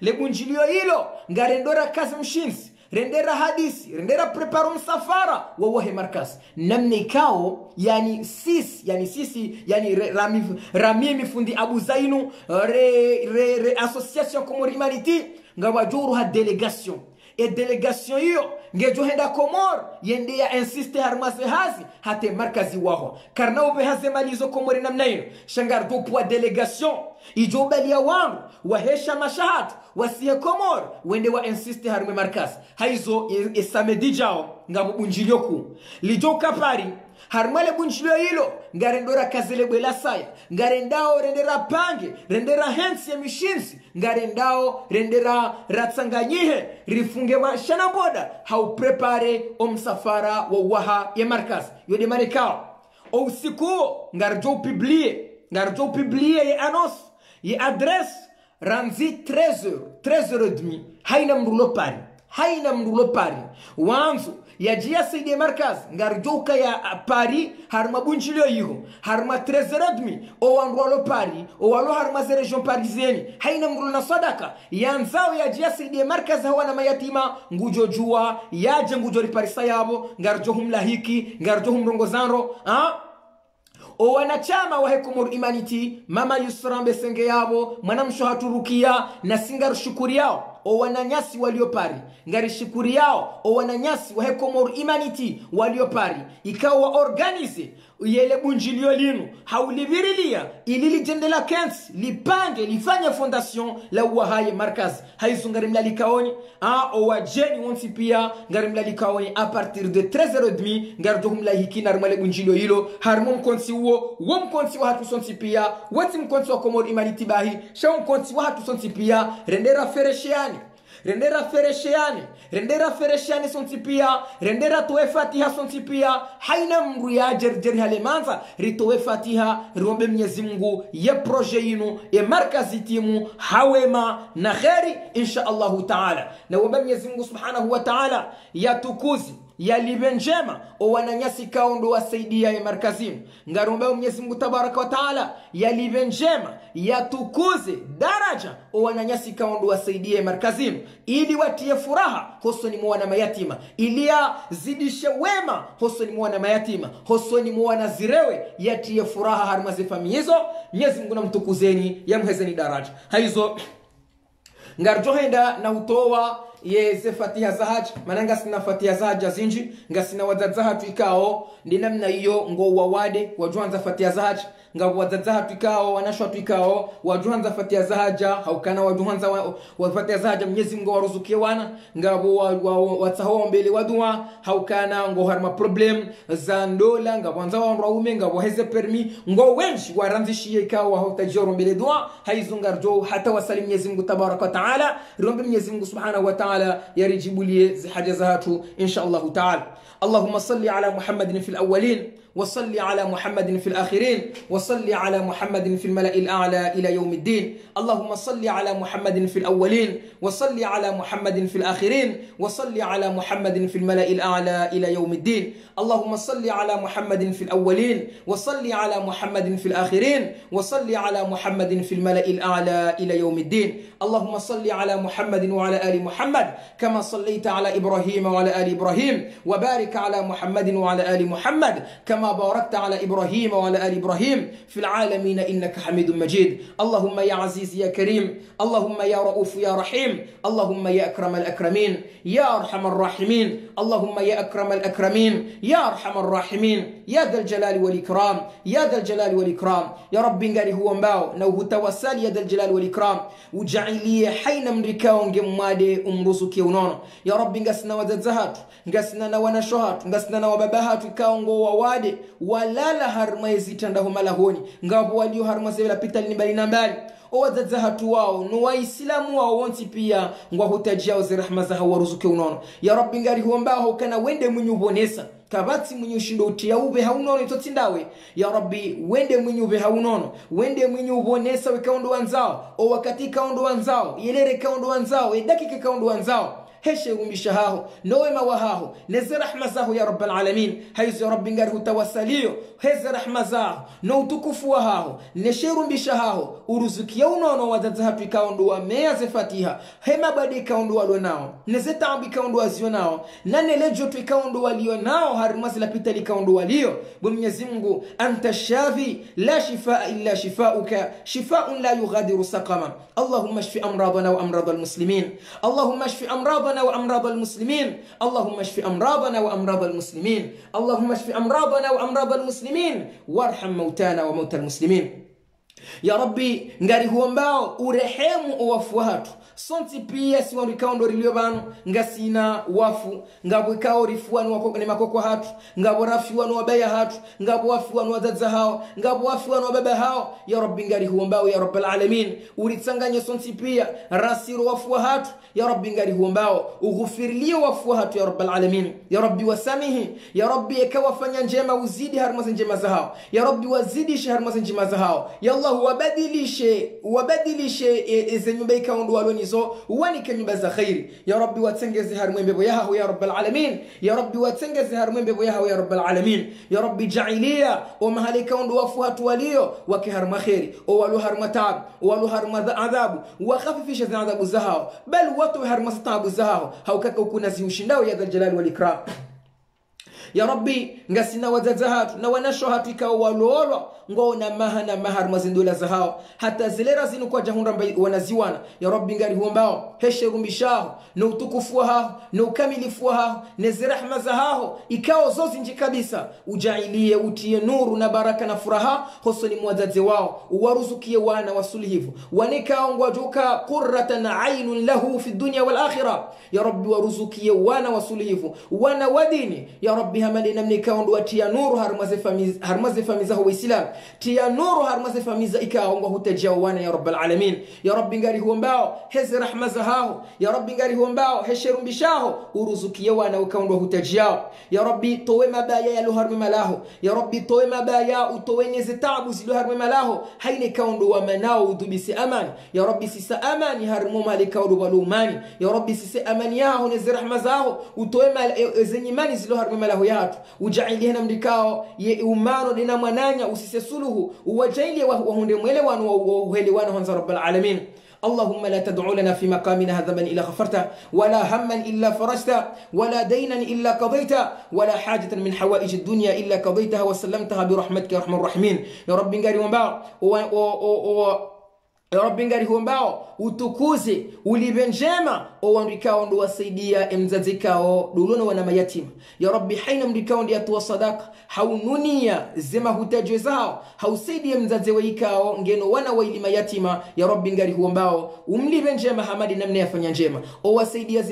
A: le bunjilio hilo ngarendora kazi mshinsi rendera hadisi rendera preparo msafara wawahe markas namne ikao yani sisi yani sisi yani rami, rami mifundi abu zainu re, re, re association komor imaniti ngawajoruha delegation e delegation hiyo ngejohenda komor yende ya insiste harmase hazi hate markazi waho. Karna ube haze malizo komori namna hiyo. Shangar dopwa delegation ijobalia wangu wahesha mashahad wasiye komor wende wa insiste harme markazi. Haizo esamedi jao ngabubunjilio ku lijo pari harmale bunjilio hilo. Ngarendora kazele bwela saya. Ngarendao rendera pange rendera hensi ya mishinzi ngarendao rendera ratsanganyihe. Rifunge washana boda hauprepare omsafara wa waha ya markas yode marekao o usikuo ngarjo upiblie. Ngarjo upiblie ye anos ye adres ranzi 13h 13h30 haina mrulo pari haina mndulo pari. Wanzu yajia saidi markaz ngarjoka ya pari harma bunjilio yiho harma trezeradmi o wandwalo pari o walo harma ze region parisienne haina mrulo na sadaka. Yanzao yajia saidi markaz hawana mayatima. Ngujo jua yaje ngujo riparisa yabo. Ngarjo humlahiki ngarjo humrongozanro haa o wanachama wa hekomor imaniti mama yusra mbesenge yabo mwanamsho haturukia na singar shukuri yao o wananyasi walio pari ngari shukuri yao owananyasi wananyasi wa hekomor humanity walio pari ikawa organize yele bunjilio linu. Haulivirilia ili lijendela kens lipange lifanye fondation la uwahaye markaz. Haizo ngari mlalikaoni a o wajeni wonsi pia ngari mlalikaoni a partir de 13h30 ngari dohumlahiki narimale bunjilio hilo. Harimo mkonsi uo wo mkonsi wa hatu sonsi pia. Weti mkonsi wa komor humanity bahi sha mkonsi wa hatu sonsi pia. Rendera feresheani rendera feresheane rendera feresheane sontipia rendera toe fatiha sontipia. Haina mru ya jerjeri halemanza. Ritowe fatiha riombe mwenyezi mungu ye proje yinu ye markazi timu hawema na kheri insha allahu taala. Naombe mwenyezi mungu subhanahu wa taala yatukuzi yalive njema. Owananyasi kaundo wasaidia ye markazini ngarumbeo mwenyezi mungu tabaraka wa taala yalive njema yatukuze daraja. Owananyasi kaundo wasaidia ye markazini ili watie furaha hosoni mwana mayatima. Ili yazidishe wema hosoni mwana mayatima. Hosoni mwana zirewe yatie furaha harimazifamihizo mwenyezi mungu namtukuzeni yamhezeni daraja. Haizo ngarjohenda na utowa yeze fatiha zahaj. Mananga sina fatiha zahaj zinji ngasina wadzaza zahaj ikao. Ndi namna iyo ngo wawade wajuanza fatiha za ngabuwadza dzathu ikawo anashu athu ikawo waduhanza fatia zahaja haukana waduhanza wa, wafatia zahaja mnyezi mngo waruzukie wana ngabo watsaho wambele waduwa haukana ngo harma problem za ndola ngabo anza waonra ume ngabo heze permi ngo wenji waranzishie ikawo hautajia rombele duwa haizungarjo hata wasali mnyezi mngu tabaraka wa taala rombe mnyezi mngu subhanahu wa taala yarijibulie zihaja zahatu inshaallahu taala. Allahuma salli ala muhammadin fi lawalin وصل على محمد في الآخرين وصل على محمد في الملأ الأعلى إلى يوم الدين اللهم صل على محمد في الأولين وصل على محمد في الآخرين وصل على محمد في الملأ الأعلى إلى يوم الدين اللهم صل على محمد في الأولين وصل على محمد في الآخرين وصل على محمد في الملأ الأعلى إلى يوم الدين اللهم صل على محمد وعلى آل محمد كما صليت على إبراهيم وعلى آل إبراهيم وبارك على محمد وعلى آل محمد كما باركت على إبراهيم وعلى آل إبراهيم في العالمين إنك حميد مجيد. اللهم يا عزيز يا كريم اللهم يا رؤوف يا رحيم اللهم يا أكرم الأكرمين يا أرحم الراحمين اللهم يا أكرم الأكرمين يا أرحم الراحمين يا ذا الجلال والإكرام يا ذا الجلال والإكرام. يا رب ngari huo mbao na uhutawasali ya dhal jalal wal ikram ujailie haina mrikao ngemwade umruzukie unono ya rabbi ngasina wazadza hatu ngasina na wanasho hatu wawade walala harma yezitandaho malahoni ngabo walio harma zevela pitali ni bali na mbali. Owadzadza hatu wao no waisilamu wao wonsi pia. Ngwahutajao zirahma zaha waruzuke unono. Ya rabbi ngari huombaho kana wende mwenye ubonesa. Kabatsi mwenye ushindo utia ube haunono itotsindawe ya rabbi wende mwenye ube haunono wende mwenye ubonesa wekaondo wanzao o wakati kaondo wanzao yelere kaondo wanzao edakike kaondo wanzao heshe umisha haho nowema wa haho neze rahma zaho ya rabbal alamin. Haizo rabbi ngari hutawasalio. Heze rahma zaho no utukufu wa haho nesherumbisha haho uruzuki ya unono wadadza hatu wa mea ze fatiha. Hema badi ikaondo wa nao neze taabu wa zio nao. Nanelejo tu ikawandu wa lio nao harimwazi lapita likaondo walio bwe mwenyezi mungu anta shafi la shifaa illa shifauka. Shifaun la yughadiru saqama. Allahumma shfi amradana wa amrad almuslimin allahumma shfi amradana وامراض المسلمين. اللهم اشف امراضنا وامراض المسلمين. اللهم اشف امراضنا وامراض المسلمين. وارحم موتانا وموتى المسلمين. rabbi ngari huo mbao urehemu owafu watu sonti pia siwa rikao ndo rilio banu. Ngasina wafu. Ngabo ikao rifuanu ni makoko hatu. Ngabo rafiwanu wabaya hatu. Ngabo wafiwanu wadzadza hao. Ngabo wafiwanu wababa hao. Ya rabbi ngari huo mbao ya rabbil alamin. Uritsanganye sonti pia. Rasiro wafu wa hatu. Ya rabbi ngari huo mbao. Ughufirilie wafu wa hatu ya rabbil alamin. Ya rabbi wasamihi. Ya rabbi ekawafanya njema uzidi harmazi njema za hao. Ya rabbi wazidishe harmazi njema za hao. Ya allah wabadilishe wabadilishe e, nyumba ikaondo walonizo uwanike nyumba za khairi ya rabbi watengeze harumwe mbebo yahaho ya rabbal alamin ya rabbi watengeze harumwe mbebo yahaho ya rabbal alamin ya rabbi jailia o mahali ikaondo wafu watu walio wakiharuma khairi o walu haruma taab o walu haruma adhabu wakhafifishe zina adhabu zao bal watu haruma taabu zao haukaka ukuna ziushindao ya dhal jalali wal ikram ya rabbi ngasina wadzadza hatu na wanasho hatu ikawa walolwa ngona maha na maha mazindula za hao. Hata zilera zinu kwa jahunda wanaziwana ya rabbi ngari huombao heshe rumbishaho na utukufu hao na ukamilifu hao na zirahma za hao ikawa zozi nji kabisa. Ujailie utie nuru na baraka na furaha hosoni mwadzadze wao. Uwaruzukie wana wasulihivu wanikaongwa kurrata qurratan ainun lahu fi dunya wal akhirah. Ya rabbi waruzukie wana wasulihivu wana wadini ya rabbi hamade namne kaondwa tia nuru harmaze famiz harmaze famiza ho islam. Tia nuru harmaze famiza ikaongwa hutajawana ya rabbal alamin. Ya rabbi ngari huombao heze rahma zahao ya rabbi ngari huombao hesherumbishaho uruzukie wana ukaondwa hutajao ya rabbi towe mabaya yaluharme malaho. Ya rabbi towe mabaya utowe nyeze tabu ziluharme malaho. Haine kaondwa manao udubisi amani. Ya rabbi sisa amani harmo mali kaondo walumani ya rabbi sisa amani yaho neze rahma zaho utowe mal zenye mani ziluharme malaho yatu ujaili na mdikao ye umano dina mwananya usise suluhu. Uwajaili wahunde mwele wanu uhele wanu hanza rabbal alamin. اللهم لا تدع لنا في مقامنا هذا من إلا غفرته ولا هما إلا فرجته ولا دينا إلا قضيته ولا حاجة من حوائج الدنيا إلا قضيتها وسلمتها برحمتك يا أرحم الراحمين يا رب ngari wambao Robinga lihombao utukuze ulive njema owandikao nduwasaidia emzazikao dulona wana mayatima. Ya rabbi haina mndikao ndiyatuwa sadaka. Haununia zema hutajwe zao hausaidie mzazi waikao ngeno wana waili mayatima. Ya rabbi ngari huombao umlive njema hamadi namne yafanya njema. Owasaidia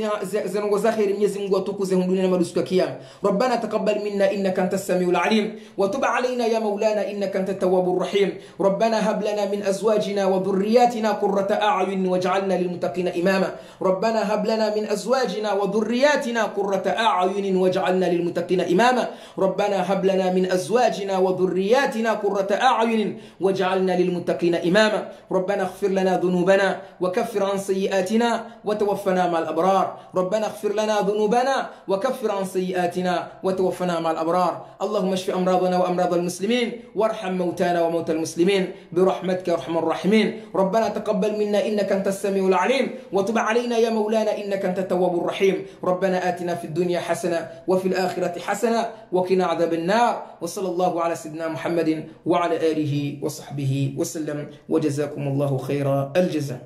A: zinongo za mnyezi mwenyezi mungu atukuze hundunia na madusu kwa kiyama rabbana taqabbal minna inna kanta samiu lalim watuba alaina ya maulana inna kanta tawabu rahim. Rabbana hablana min azwajina wa dhurriyyatina وذرياتنا قرة أعين واجعلنا للمتقين إماما. ربنا هب لنا من أزواجنا وذرياتنا قرة أعين واجعلنا للمتقين إماما. ربنا هب لنا من أزواجنا وذرياتنا قرة أعين واجعلنا للمتقين إماما. ربنا اغفر لنا ذنوبنا وكفر عن سيئاتنا وتوفنا مع الأبرار. ربنا اغفر لنا ذنوبنا وكفر عن سيئاتنا وتوفنا مع الأبرار. اللهم اشف أمراضنا وأمراض المسلمين وارحم موتانا وموتى المسلمين. برحمتك يا أرحم الراحمين. ربنا تقبل منا إنك أنت السميع العليم وتب علينا يا مولانا إنك أنت التواب الرحيم. ربنا آتنا في الدنيا حسنة وفي الآخرة حسنة وقنا عذاب النار. وصلى الله على سيدنا محمد وعلى آله وصحبه وسلم. وجزاكم الله خير الجزاء.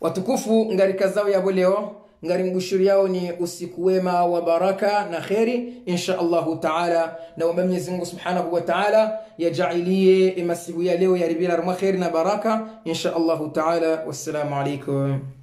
A: watukufu ngarika zao yabo leo ngari mbushuri yao ni usiku wema wa baraka na kheri insha allahu taala naomba mwenyezi mungu subhanahu wa taala yajailie masiku ya leo yaribira kheri na baraka insha allahu taala. Wassalamu alaikum